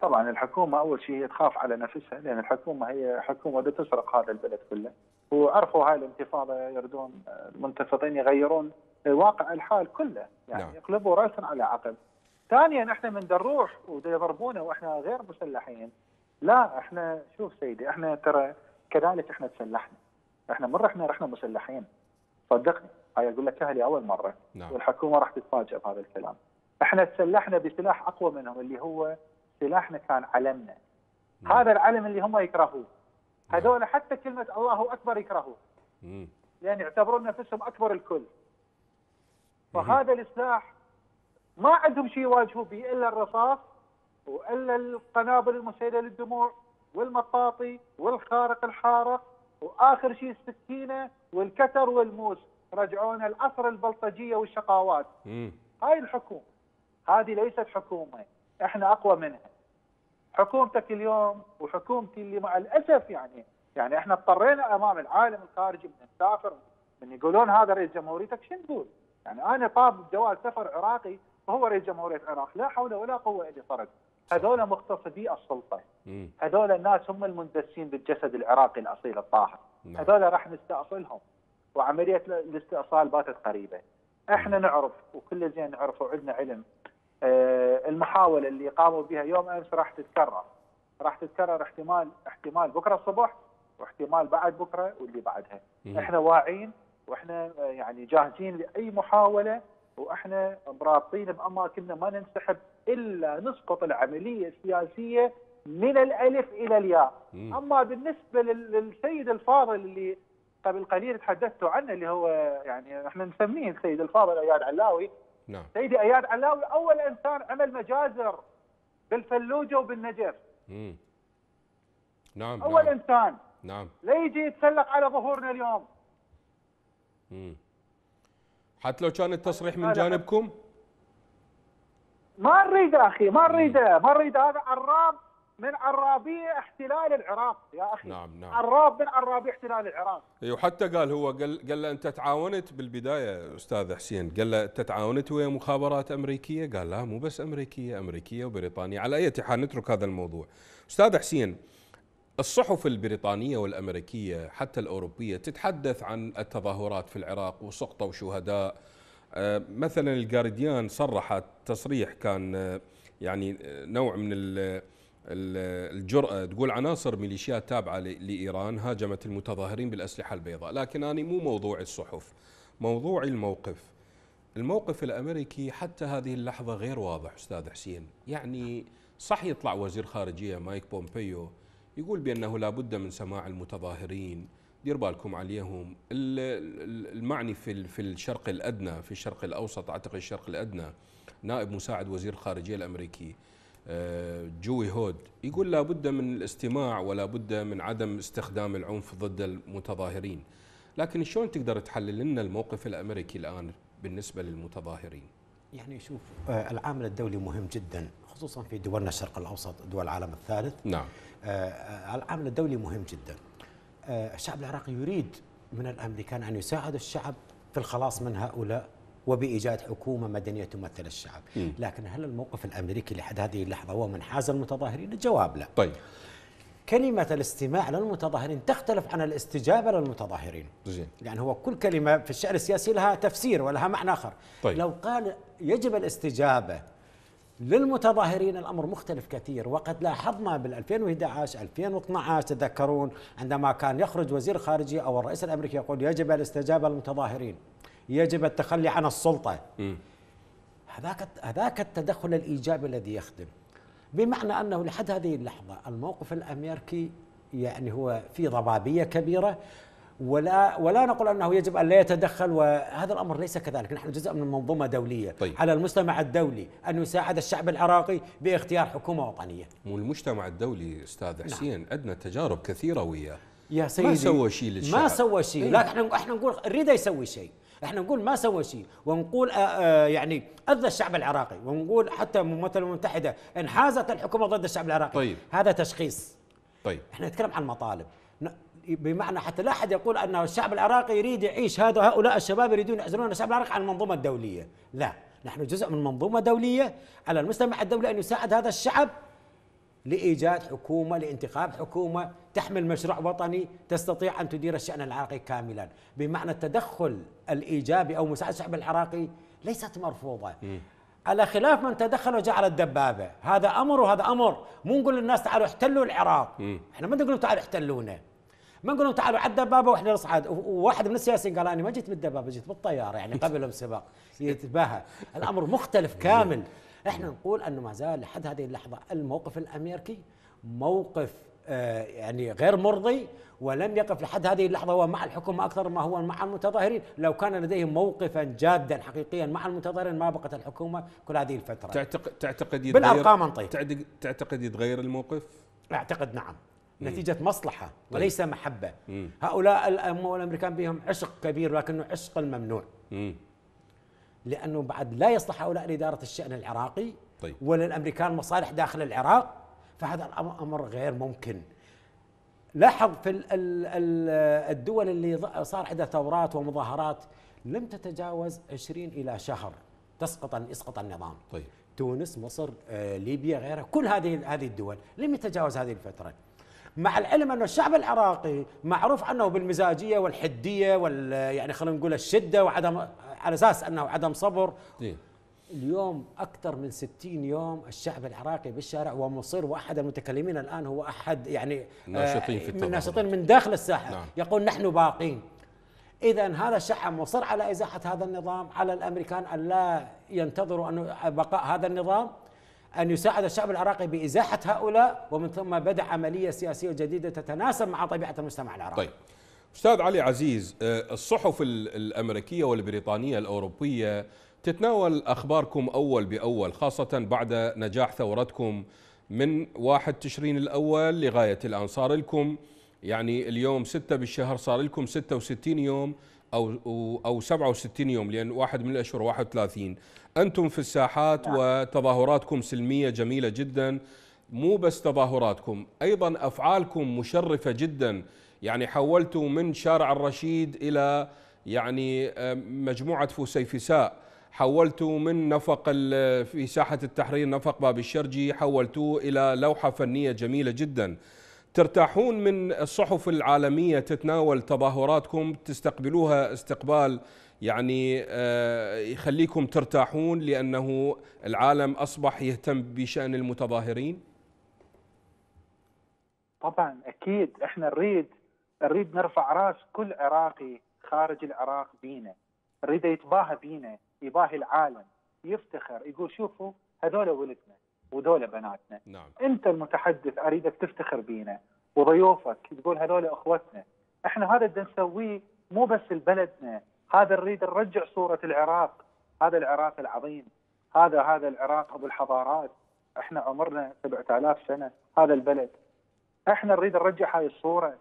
طبعا الحكومة أول شيء تخاف على نفسها لأن الحكومة هي حكومة تسرق هذا البلد كله. وعرفوا هاي الانتفاضة يردون المنتفضين يغيرون واقع الحال كله. يعني نعم. يقلبوا راسا على عقب. ثانيا إحنا من نروح ويضربونا وإحنا غير مسلحين. لا إحنا شوف سيدي إحنا ترى كذلك إحنا تسلحنا. إحنا من رحنا رحنا مسلحين. صدقني. هاي أقول لك أهلي أول مرة. نعم. والحكومة راح تتفاجئ بهذا الكلام. إحنا تسلحنا بسلاح أقوى منهم اللي هو سلاحنا كان علمنا. مم. هذا العلم اللي هم يكرهوه. هذول حتى كلمة الله أكبر يكرهوه. لأن يعتبرون نفسهم أكبر الكل. فهذا السلاح ما عندهم شيء يواجهوا به إلا الرصاص وإلا القنابل المسيلة للدموع والمطاطي والخارق الحارق. وآخر شيء السكينة والكتر والموس رجعونا العصر البلطجية والشقاوات. هاي الحكومة. هذه ليست حكومة. إحنا أقوى منها. حكومتك اليوم وحكومتي اللي مع الأسف يعني يعني إحنا اضطرينا أمام العالم الخارجي من نسافر من يقولون هذا رئيس جمهوريتك شو نقول؟ يعني أنا طاب جواز سفر عراقي وهو رئيس جمهورية العراق. لا حول ولا قوة إلا صرد هذول مغتصبي السلطة. هذول الناس هم المندسين بالجسد العراقي الأصيل الطاهر. نعم. هذول راح نستأصلهم. وعملية الاستئصال باتت قريبة. إحنا نعرف وكل زين نعرف وعندنا علم آه، المحاولة اللي قاموا بها يوم أمس راح تتكرر. راح تتكرر احتمال احتمال بكرة الصبح واحتمال بعد بكرة واللي بعدها. إحنا واعيين وإحنا آه، يعني جاهزين لأي محاولة وإحنا مرابطين بأماكننا ما ننسحب إلا نسقط العملية السياسية من الألف إلى الياء. أما بالنسبة للسيد الفاضل اللي قبل قليل تحدثت عنه اللي هو يعني إحنا نسميه السيد الفاضل أياد علاوي. نعم. سيدي أياد علاوي أول إنسان عمل مجازر بالفلوجة وبالنجف. مم. نعم أول نعم. إنسان. نعم. لا يجي يتسلق على ظهورنا اليوم. مم. حتى لو كان التصريح من جانبكم؟ ما نريده أخي ما نريده ما نريده هذا. عراب من عرابيه احتلال العراق يا أخي. نعم نعم. عراب من عرابيه احتلال العراق. اي وحتى قال هو قال قال له أنت تعاونت بالبداية أستاذ حسين. قال له أنت تعاونت ويا مخابرات أمريكية؟ قال لا مو بس أمريكية أمريكية وبريطانيه على أي حال نترك هذا الموضوع. أستاذ حسين الصحف البريطانية والأمريكية حتى الأوروبية تتحدث عن التظاهرات في العراق وسقطوا شهداء. آه، مثلا الجارديان صرحت تصريح كان آه، يعني آه، نوع من الجرأة تقول عناصر ميليشيات تابعة لإيران هاجمت المتظاهرين بالأسلحة البيضاء. لكن أنا مو موضوع الصحف موضوع الموقف. الموقف الأمريكي حتى هذه اللحظة غير واضح أستاذ حسين. يعني صح يطلع وزير خارجية مايك بومبيو يقول بأنه لابد من سماع المتظاهرين. دير بالكم عليهم. المعني في في الشرق الأدنى في الشرق الأوسط أعتقد الشرق الأدنى نائب مساعد وزير الخارجيه الأمريكي آه، جوي هود يقول لابد من الاستماع ولا بد من عدم استخدام العنف ضد المتظاهرين. لكن شلون تقدر تحلل لنا الموقف الأمريكي الآن بالنسبة للمتظاهرين؟ يعني شوف آه، العامل الدولي مهم جدا خصوصا في دولنا الشرق الأوسط دول العالم الثالث. نعم. العامل الدولي مهم جدا. الشعب العراقي يريد من الأمريكان أن يساعدوا الشعب في الخلاص من هؤلاء وبإيجاد حكومة مدنية تمثل الشعب. لكن هل الموقف الأمريكي لحد هذه اللحظة هو منحاز المتظاهرين؟ الجواب لا. طيب. كلمة الاستماع للمتظاهرين تختلف عن الاستجابة للمتظاهرين زين. يعني هو كل كلمة في الشأن السياسي لها تفسير ولها معنى آخر. طيب. لو قال يجب الاستجابة للمتظاهرين الأمر مختلف كثير وقد لاحظنا بال 2011 2012 تذكرون عندما كان يخرج وزير الخارجيه أو الرئيس الأمريكي يقول يجب الاستجابة للمتظاهرين يجب التخلي عن السلطة. هذاك هذاك التدخل الإيجابي الذي يخدم. بمعنى أنه لحد هذه اللحظة الموقف الأمريكي يعني هو في ضبابية كبيرة ولا ولا نقول أنه يجب أن لا يتدخل وهذا الأمر ليس كذلك، نحن جزء من منظومة دولية طيب. على المجتمع الدولي أن يساعد الشعب العراقي باختيار حكومة وطنية. والمجتمع الدولي أستاذ حسين عندنا تجارب كثيرة وياه. يا سيدي ما سوى شيء للشعب؟ ما سوى شيء، إيه. لا إحنا إحنا نقول نريده يسوي شيء، إحنا نقول ما سوى شيء. ونقول آه آه يعني أذى الشعب العراقي. ونقول حتى الممثلة المتحدة انحازت الحكومة ضد الشعب العراقي. طيب. هذا تشخيص. طيب. إحنا نتكلم عن مطالب. بمعنى حتى لا أحد يقول أن الشعب العراقي يريد يعيش. هذا هؤلاء الشباب يريدون يعزلون الشعب العراقي عن المنظومه الدوليه، لا، نحن جزء من منظومة دولية. على المجتمع الدولي أن يساعد هذا الشعب لإيجاد حكومة لانتخاب حكومة تحمل مشروع وطني تستطيع أن تدير الشأن العراقي كاملا، بمعنى التدخل الإيجابي أو مساعدة الشعب العراقي ليست مرفوضة. على خلاف من تدخل وجعل الدبابة، هذا أمر وهذا أمر، مو نقول للناس تعالوا احتلوا العراق، إحنا ما نقول تعالوا احتلونا. ما نقول لهم تعالوا على الدبابه وإحنا نصعد، وواحد من السياسيين قال أنا ما جيت بالدبابه جيت بالطيارة يعني قبلهم سباق يتباهى، الأمر مختلف كامل. إحنا نقول أنه ما زال لحد هذه اللحظة الموقف الأمريكي موقف آه، يعني غير مرضي ولم يقف لحد هذه اللحظة هو مع الحكومة أكثر ما هو مع المتظاهرين، لو كان لديهم موقفا جادا حقيقيا مع المتظاهرين ما بقت الحكومة كل هذه الفترة. تعتقد تعتقد يتغير بالأرقام. تعتقد- تعتقد يتغير الموقف؟ أعتقد نعم نتيجة مصلحة وليس محبة. مم. هؤلاء الأم والأمريكان بهم عشق كبير لكنه عشق الممنوع. مم. لأنه بعد لا يصلح هؤلاء لإدارة الشأن العراقي طيب. وللأمريكان مصالح داخل العراق فهذا الأمر أمر غير ممكن. لاحظ في ال- ال- ال- الدول اللي صار عندها ثورات ومظاهرات لم تتجاوز 20 إلى شهر تسقط يسقط النظام. طيب. تونس مصر آه، ليبيا غيرها كل هذه هذه الدول لم يتجاوز هذه الفترة. مع العلم أن الشعب العراقي معروف عنه بالمزاجية والحدية وال يعني خلينا نقول الشدة وعدم على أساس أنه عدم صبر إيه. اليوم أكثر من 60 يوم الشعب العراقي بالشارع ومصر وأحد المتكلمين الآن هو أحد يعني ناشطين في من التظاهرات. ناشطين من داخل الساحة نعم. يقول نحن باقين إذا هذا الشعب مصر على إزاحة هذا النظام على الأمريكان أن لا ينتظروا أن بقاء هذا النظام أن يساعد الشعب العراقي بإزاحة هؤلاء ومن ثم بدأ عملية سياسية جديدة تتناسب مع طبيعة المجتمع العراقي. طيب. أستاذ علي عزيز آه، الصحف ال- الأمريكية والبريطانية الأوروبية تتناول أخباركم أول بأول خاصة بعد نجاح ثورتكم من واحد تشرين الأول لغاية الآن. صار لكم يعني اليوم ستة بالشهر صار لكم 66 يوم أو أو 67 يوم لأن واحد من الأشهر 31 أنتم في الساحات وتظاهراتكم سلمية جميلة جدا مو بس تظاهراتكم أيضا أفعالكم مشرفة جدا. يعني حولتوا من شارع الرشيد إلى يعني آه، مجموعة فسيفساء حولتوا من نفق في ساحة التحرير نفق باب الشرجي حولتوه إلى لوحة فنية جميلة جدا. ترتاحون من الصحف العالمية تتناول تظاهراتكم تستقبلوها استقبال يعني آه، يخليكم ترتاحون لأنه العالم أصبح يهتم بشأن المتظاهرين؟ طبعا أكيد. إحنا نريد نريد نرفع رأس كل عراقي خارج العراق بينا. نريد يتباهى بينا يباهي العالم يفتخر يقول شوفوا هذول ولدنا وذول بناتنا. نعم. أنت المتحدث أريدك تفتخر بينا وضيوفك تقول هذول أخوتنا. إحنا هذا بدنا نسويه مو بس لبلدنا هذا نريد نرجع صورة العراق. هذا العراق العظيم. هذا هذا العراق أبو الحضارات. إحنا عمرنا 7000 سنة. هذا البلد. إحنا نريد نرجع هاي الصورة.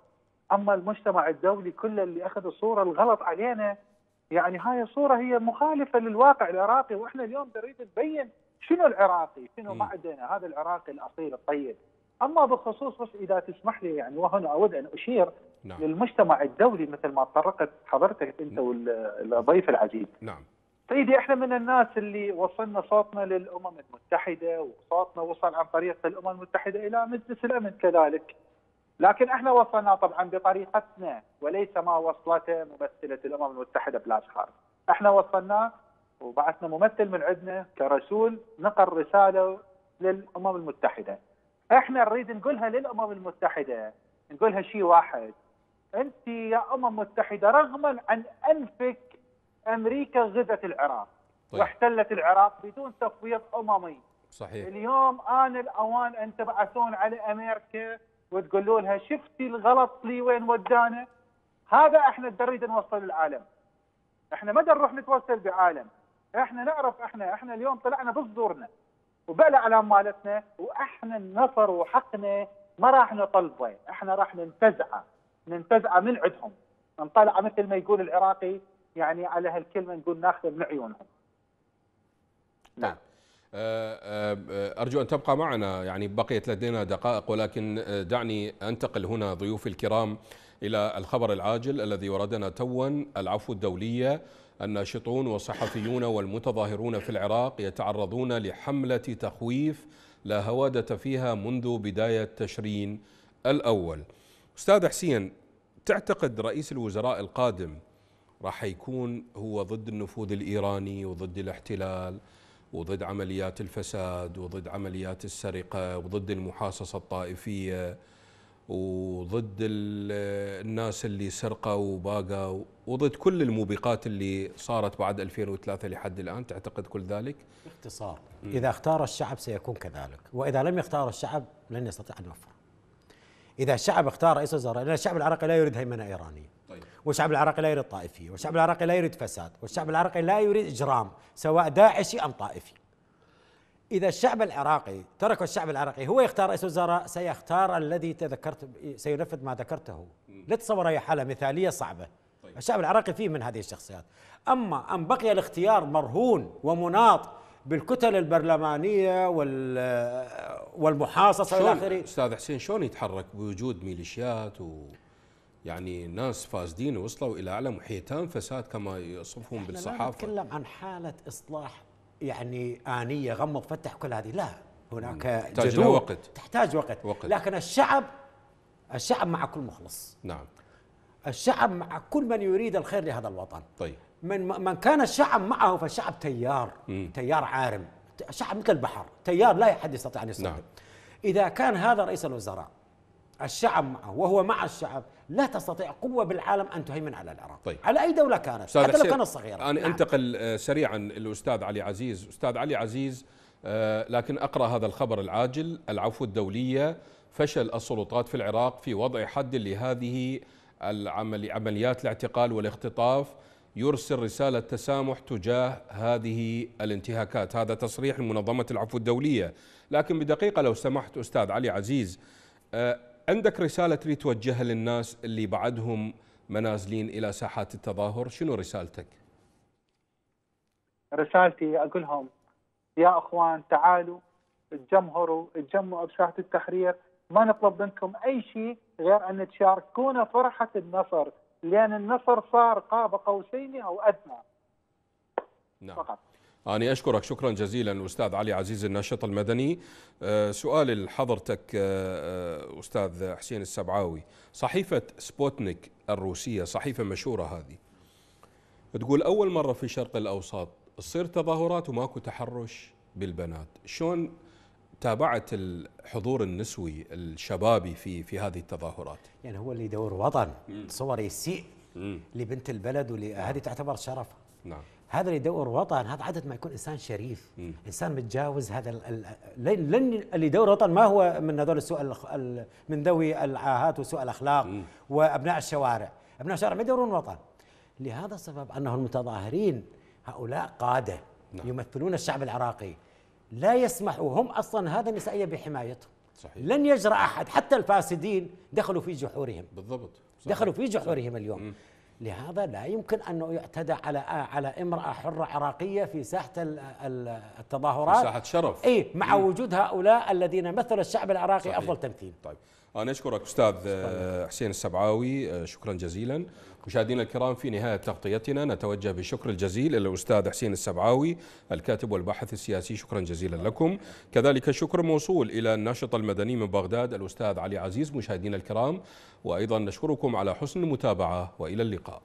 أما المجتمع الدولي كله اللي أخذ الصورة الغلط علينا يعني هاي الصورة هي مخالفة للواقع العراقي وإحنا اليوم نريد نبين شنو العراقي شنو. معدنا هذا العراقي الأصيل الطيب. أما بخصوص بس إذا تسمح لي يعني وهنا أود أن أشير نعم للمجتمع الدولي مثل ما تطرقت حضرتك انت والضيف العزيز نعم سيدي إحنا من الناس اللي وصلنا صوتنا للأمم المتحدة وصوتنا وصل عن طريق الأمم المتحدة إلى مجلس الأمن كذلك. لكن إحنا وصلنا طبعا بطريقتنا وليس ما وصلته ممثلة الأمم المتحدة بالاشخاص. إحنا وصلناه وبعثنا ممثل من عندنا كرسول نقل رسالة للأمم المتحدة. إحنا نريد نقولها للأمم المتحدة نقولها شيء واحد أنت يا أمم متحدة رغما عن انفك أمريكا غزت العراق طيب. واحتلت العراق بدون تفويض أممي. صحيح. اليوم ان الأوان أن تبعثون على أمريكا وتقولوا لها شفتي الغلط لي وين ودانا؟ هذا إحنا نريد نوصل للعالم. إحنا ما نروح نتوصل بعالم. إحنا نعرف إحنا إحنا اليوم طلعنا بصدورنا وبالاعلام مالتنا وإحنا النصر وحقنا ما راح نطلبه إحنا راح ننتزعه. ننتزعه من عندهم. نطلع مثل ما يقول العراقي يعني على هالكلمة نقول ناخذه من عيونهم. نعم. طيب. آه، آه، أرجو أن تبقى معنا. يعني بقيت لدينا دقائق ولكن آه، دعني أنتقل هنا ضيوفي الكرام إلى الخبر العاجل الذي وردنا توا العفو الدولية. الناشطون والصحفيون والمتظاهرون في العراق يتعرضون لحملة تخويف لا هوادة فيها منذ بداية تشرين الأول. أستاذ حسين تعتقد رئيس الوزراء القادم راح يكون هو ضد النفوذ الإيراني وضد الاحتلال وضد عمليات الفساد وضد عمليات السرقة وضد المحاصصة الطائفية وضد الناس اللي سرقوا وباقوا وضد كل الموبقات اللي صارت بعد 2003 لحد الآن تعتقد كل ذلك؟ باختصار إذا اختار الشعب سيكون كذلك وإذا لم يختار الشعب لن يستطيع أن يوفر إذا الشعب اختار رئيس وزراء لأن الشعب العراقي لا يريد هيمنة إيرانية. طيب. والشعب العراقي لا يريد طائفية والشعب العراقي لا يريد فساد والشعب العراقي لا يريد إجرام سواء داعشي أم طائفي. إذا الشعب العراقي ترك الشعب العراقي هو يختار رئيس وزراء سيختار الذي تذكرت سينفذ ما ذكرته. لا تصور هي حالة مثالية صعبة. طيب. الشعب العراقي فيه من هذه الشخصيات. أما أن بقي الاختيار مرهون ومناط بالكتل البرلمانية والمحاصصة إلى آخره. أستاذ حسين شلون يتحرك بوجود ميليشيات و يعني ناس فاسدين وصلوا إلى أعلى محيطان فساد كما يصفهم بالصحافة؟ نتكلم عن حالة إصلاح يعني آنية غمض فتح كل هذه. لا هناك تحتاج وقت. تحتاج وقت. وقت. لكن الشعب الشعب مع كل مخلص. نعم. الشعب مع كل من يريد الخير لهذا الوطن. طيب. من من كان الشعب معه فالشعب تيار مم. تيار عارم شعب مثل البحر تيار لا أحد يستطيع أن يصدر نعم. إذا كان هذا رئيس الوزراء الشعب معه وهو مع الشعب لا تستطيع قوة بالعالم أن تهيمن على العراق طيب. على أي دولة كانت حتى لو كانت صغيرة أنا نعم. أنتقل آه، سريعا الأستاذ علي عزيز أستاذ علي عزيز آه، لكن أقرأ هذا الخبر العاجل العفو الدولية فشل السلطات في العراق في وضع حد لهذه العمل عمليات الاعتقال والاختطاف يرسل رسالة تسامح تجاه هذه الانتهاكات. هذا تصريح منظمة العفو الدولية. لكن بدقيقة لو سمحت أستاذ علي عزيز آه، عندك رسالة تريد توجهها للناس اللي بعدهم منازلين إلى ساحات التظاهر؟ شنو رسالتك؟ رسالتي أقول لهم يا أخوان تعالوا تجمهروا تجمعوا بساحة التحرير. ما نطلب منكم أي شيء غير أن تشاركونا فرحة النصر لأن النصر صار قاب قوسين أو أدنى. نعم. فقط. أنا أشكرك. شكرا جزيلا أستاذ علي عزيز الناشط المدني. أه سؤال لحضرتك أه أستاذ حسين السبعاوي. صحيفة سبوتنيك الروسية صحيفة مشهورة هذه. تقول أول مرة في الشرق الأوسط تصير تظاهرات وماكو تحرش بالبنات. شلون تابعت الحضور النسوي الشبابي في في هذه التظاهرات؟ يعني هو اللي يدور وطن تصور يسيء لبنت البلد وهذه تعتبر شرف. نعم. هذا اللي يدور وطن هذا عادة ما يكون إنسان شريف. مم. إنسان متجاوز هذا لن, لن اللي يدور وطن ما هو من هذول السوء من ذوي العاهات وسوء الأخلاق مم. وأبناء الشوارع. أبناء الشوارع ما يدورون وطن. لهذا السبب انه المتظاهرين هؤلاء قادة نعم. يمثلون الشعب العراقي. لا يسمحوا. هم أصلا هذا النسائيه بحمايتهم. صحيح. لن يجرأ أحد. حتى الفاسدين دخلوا في جحورهم. بالضبط. صحيح. دخلوا في جحورهم اليوم. مم. لهذا لا يمكن انه يعتدى على على امرأة حرة عراقية في ساحة التظاهرات. في ساحة شرف. اي مع مم. وجود هؤلاء الذين مثلوا الشعب العراقي صحيح. أفضل تمثيل. طيب. أنا أشكرك أستاذ حسين السبعاوي شكرا جزيلا. مشاهدينا الكرام في نهاية تغطيتنا نتوجه بالشكر الجزيل إلى الأستاذ حسين السبعاوي الكاتب والباحث السياسي شكرا جزيلا لكم. كذلك شكر موصول إلى الناشط المدني من بغداد الأستاذ علي عزيز مشاهدينا الكرام وأيضا نشكركم على حسن المتابعة وإلى اللقاء.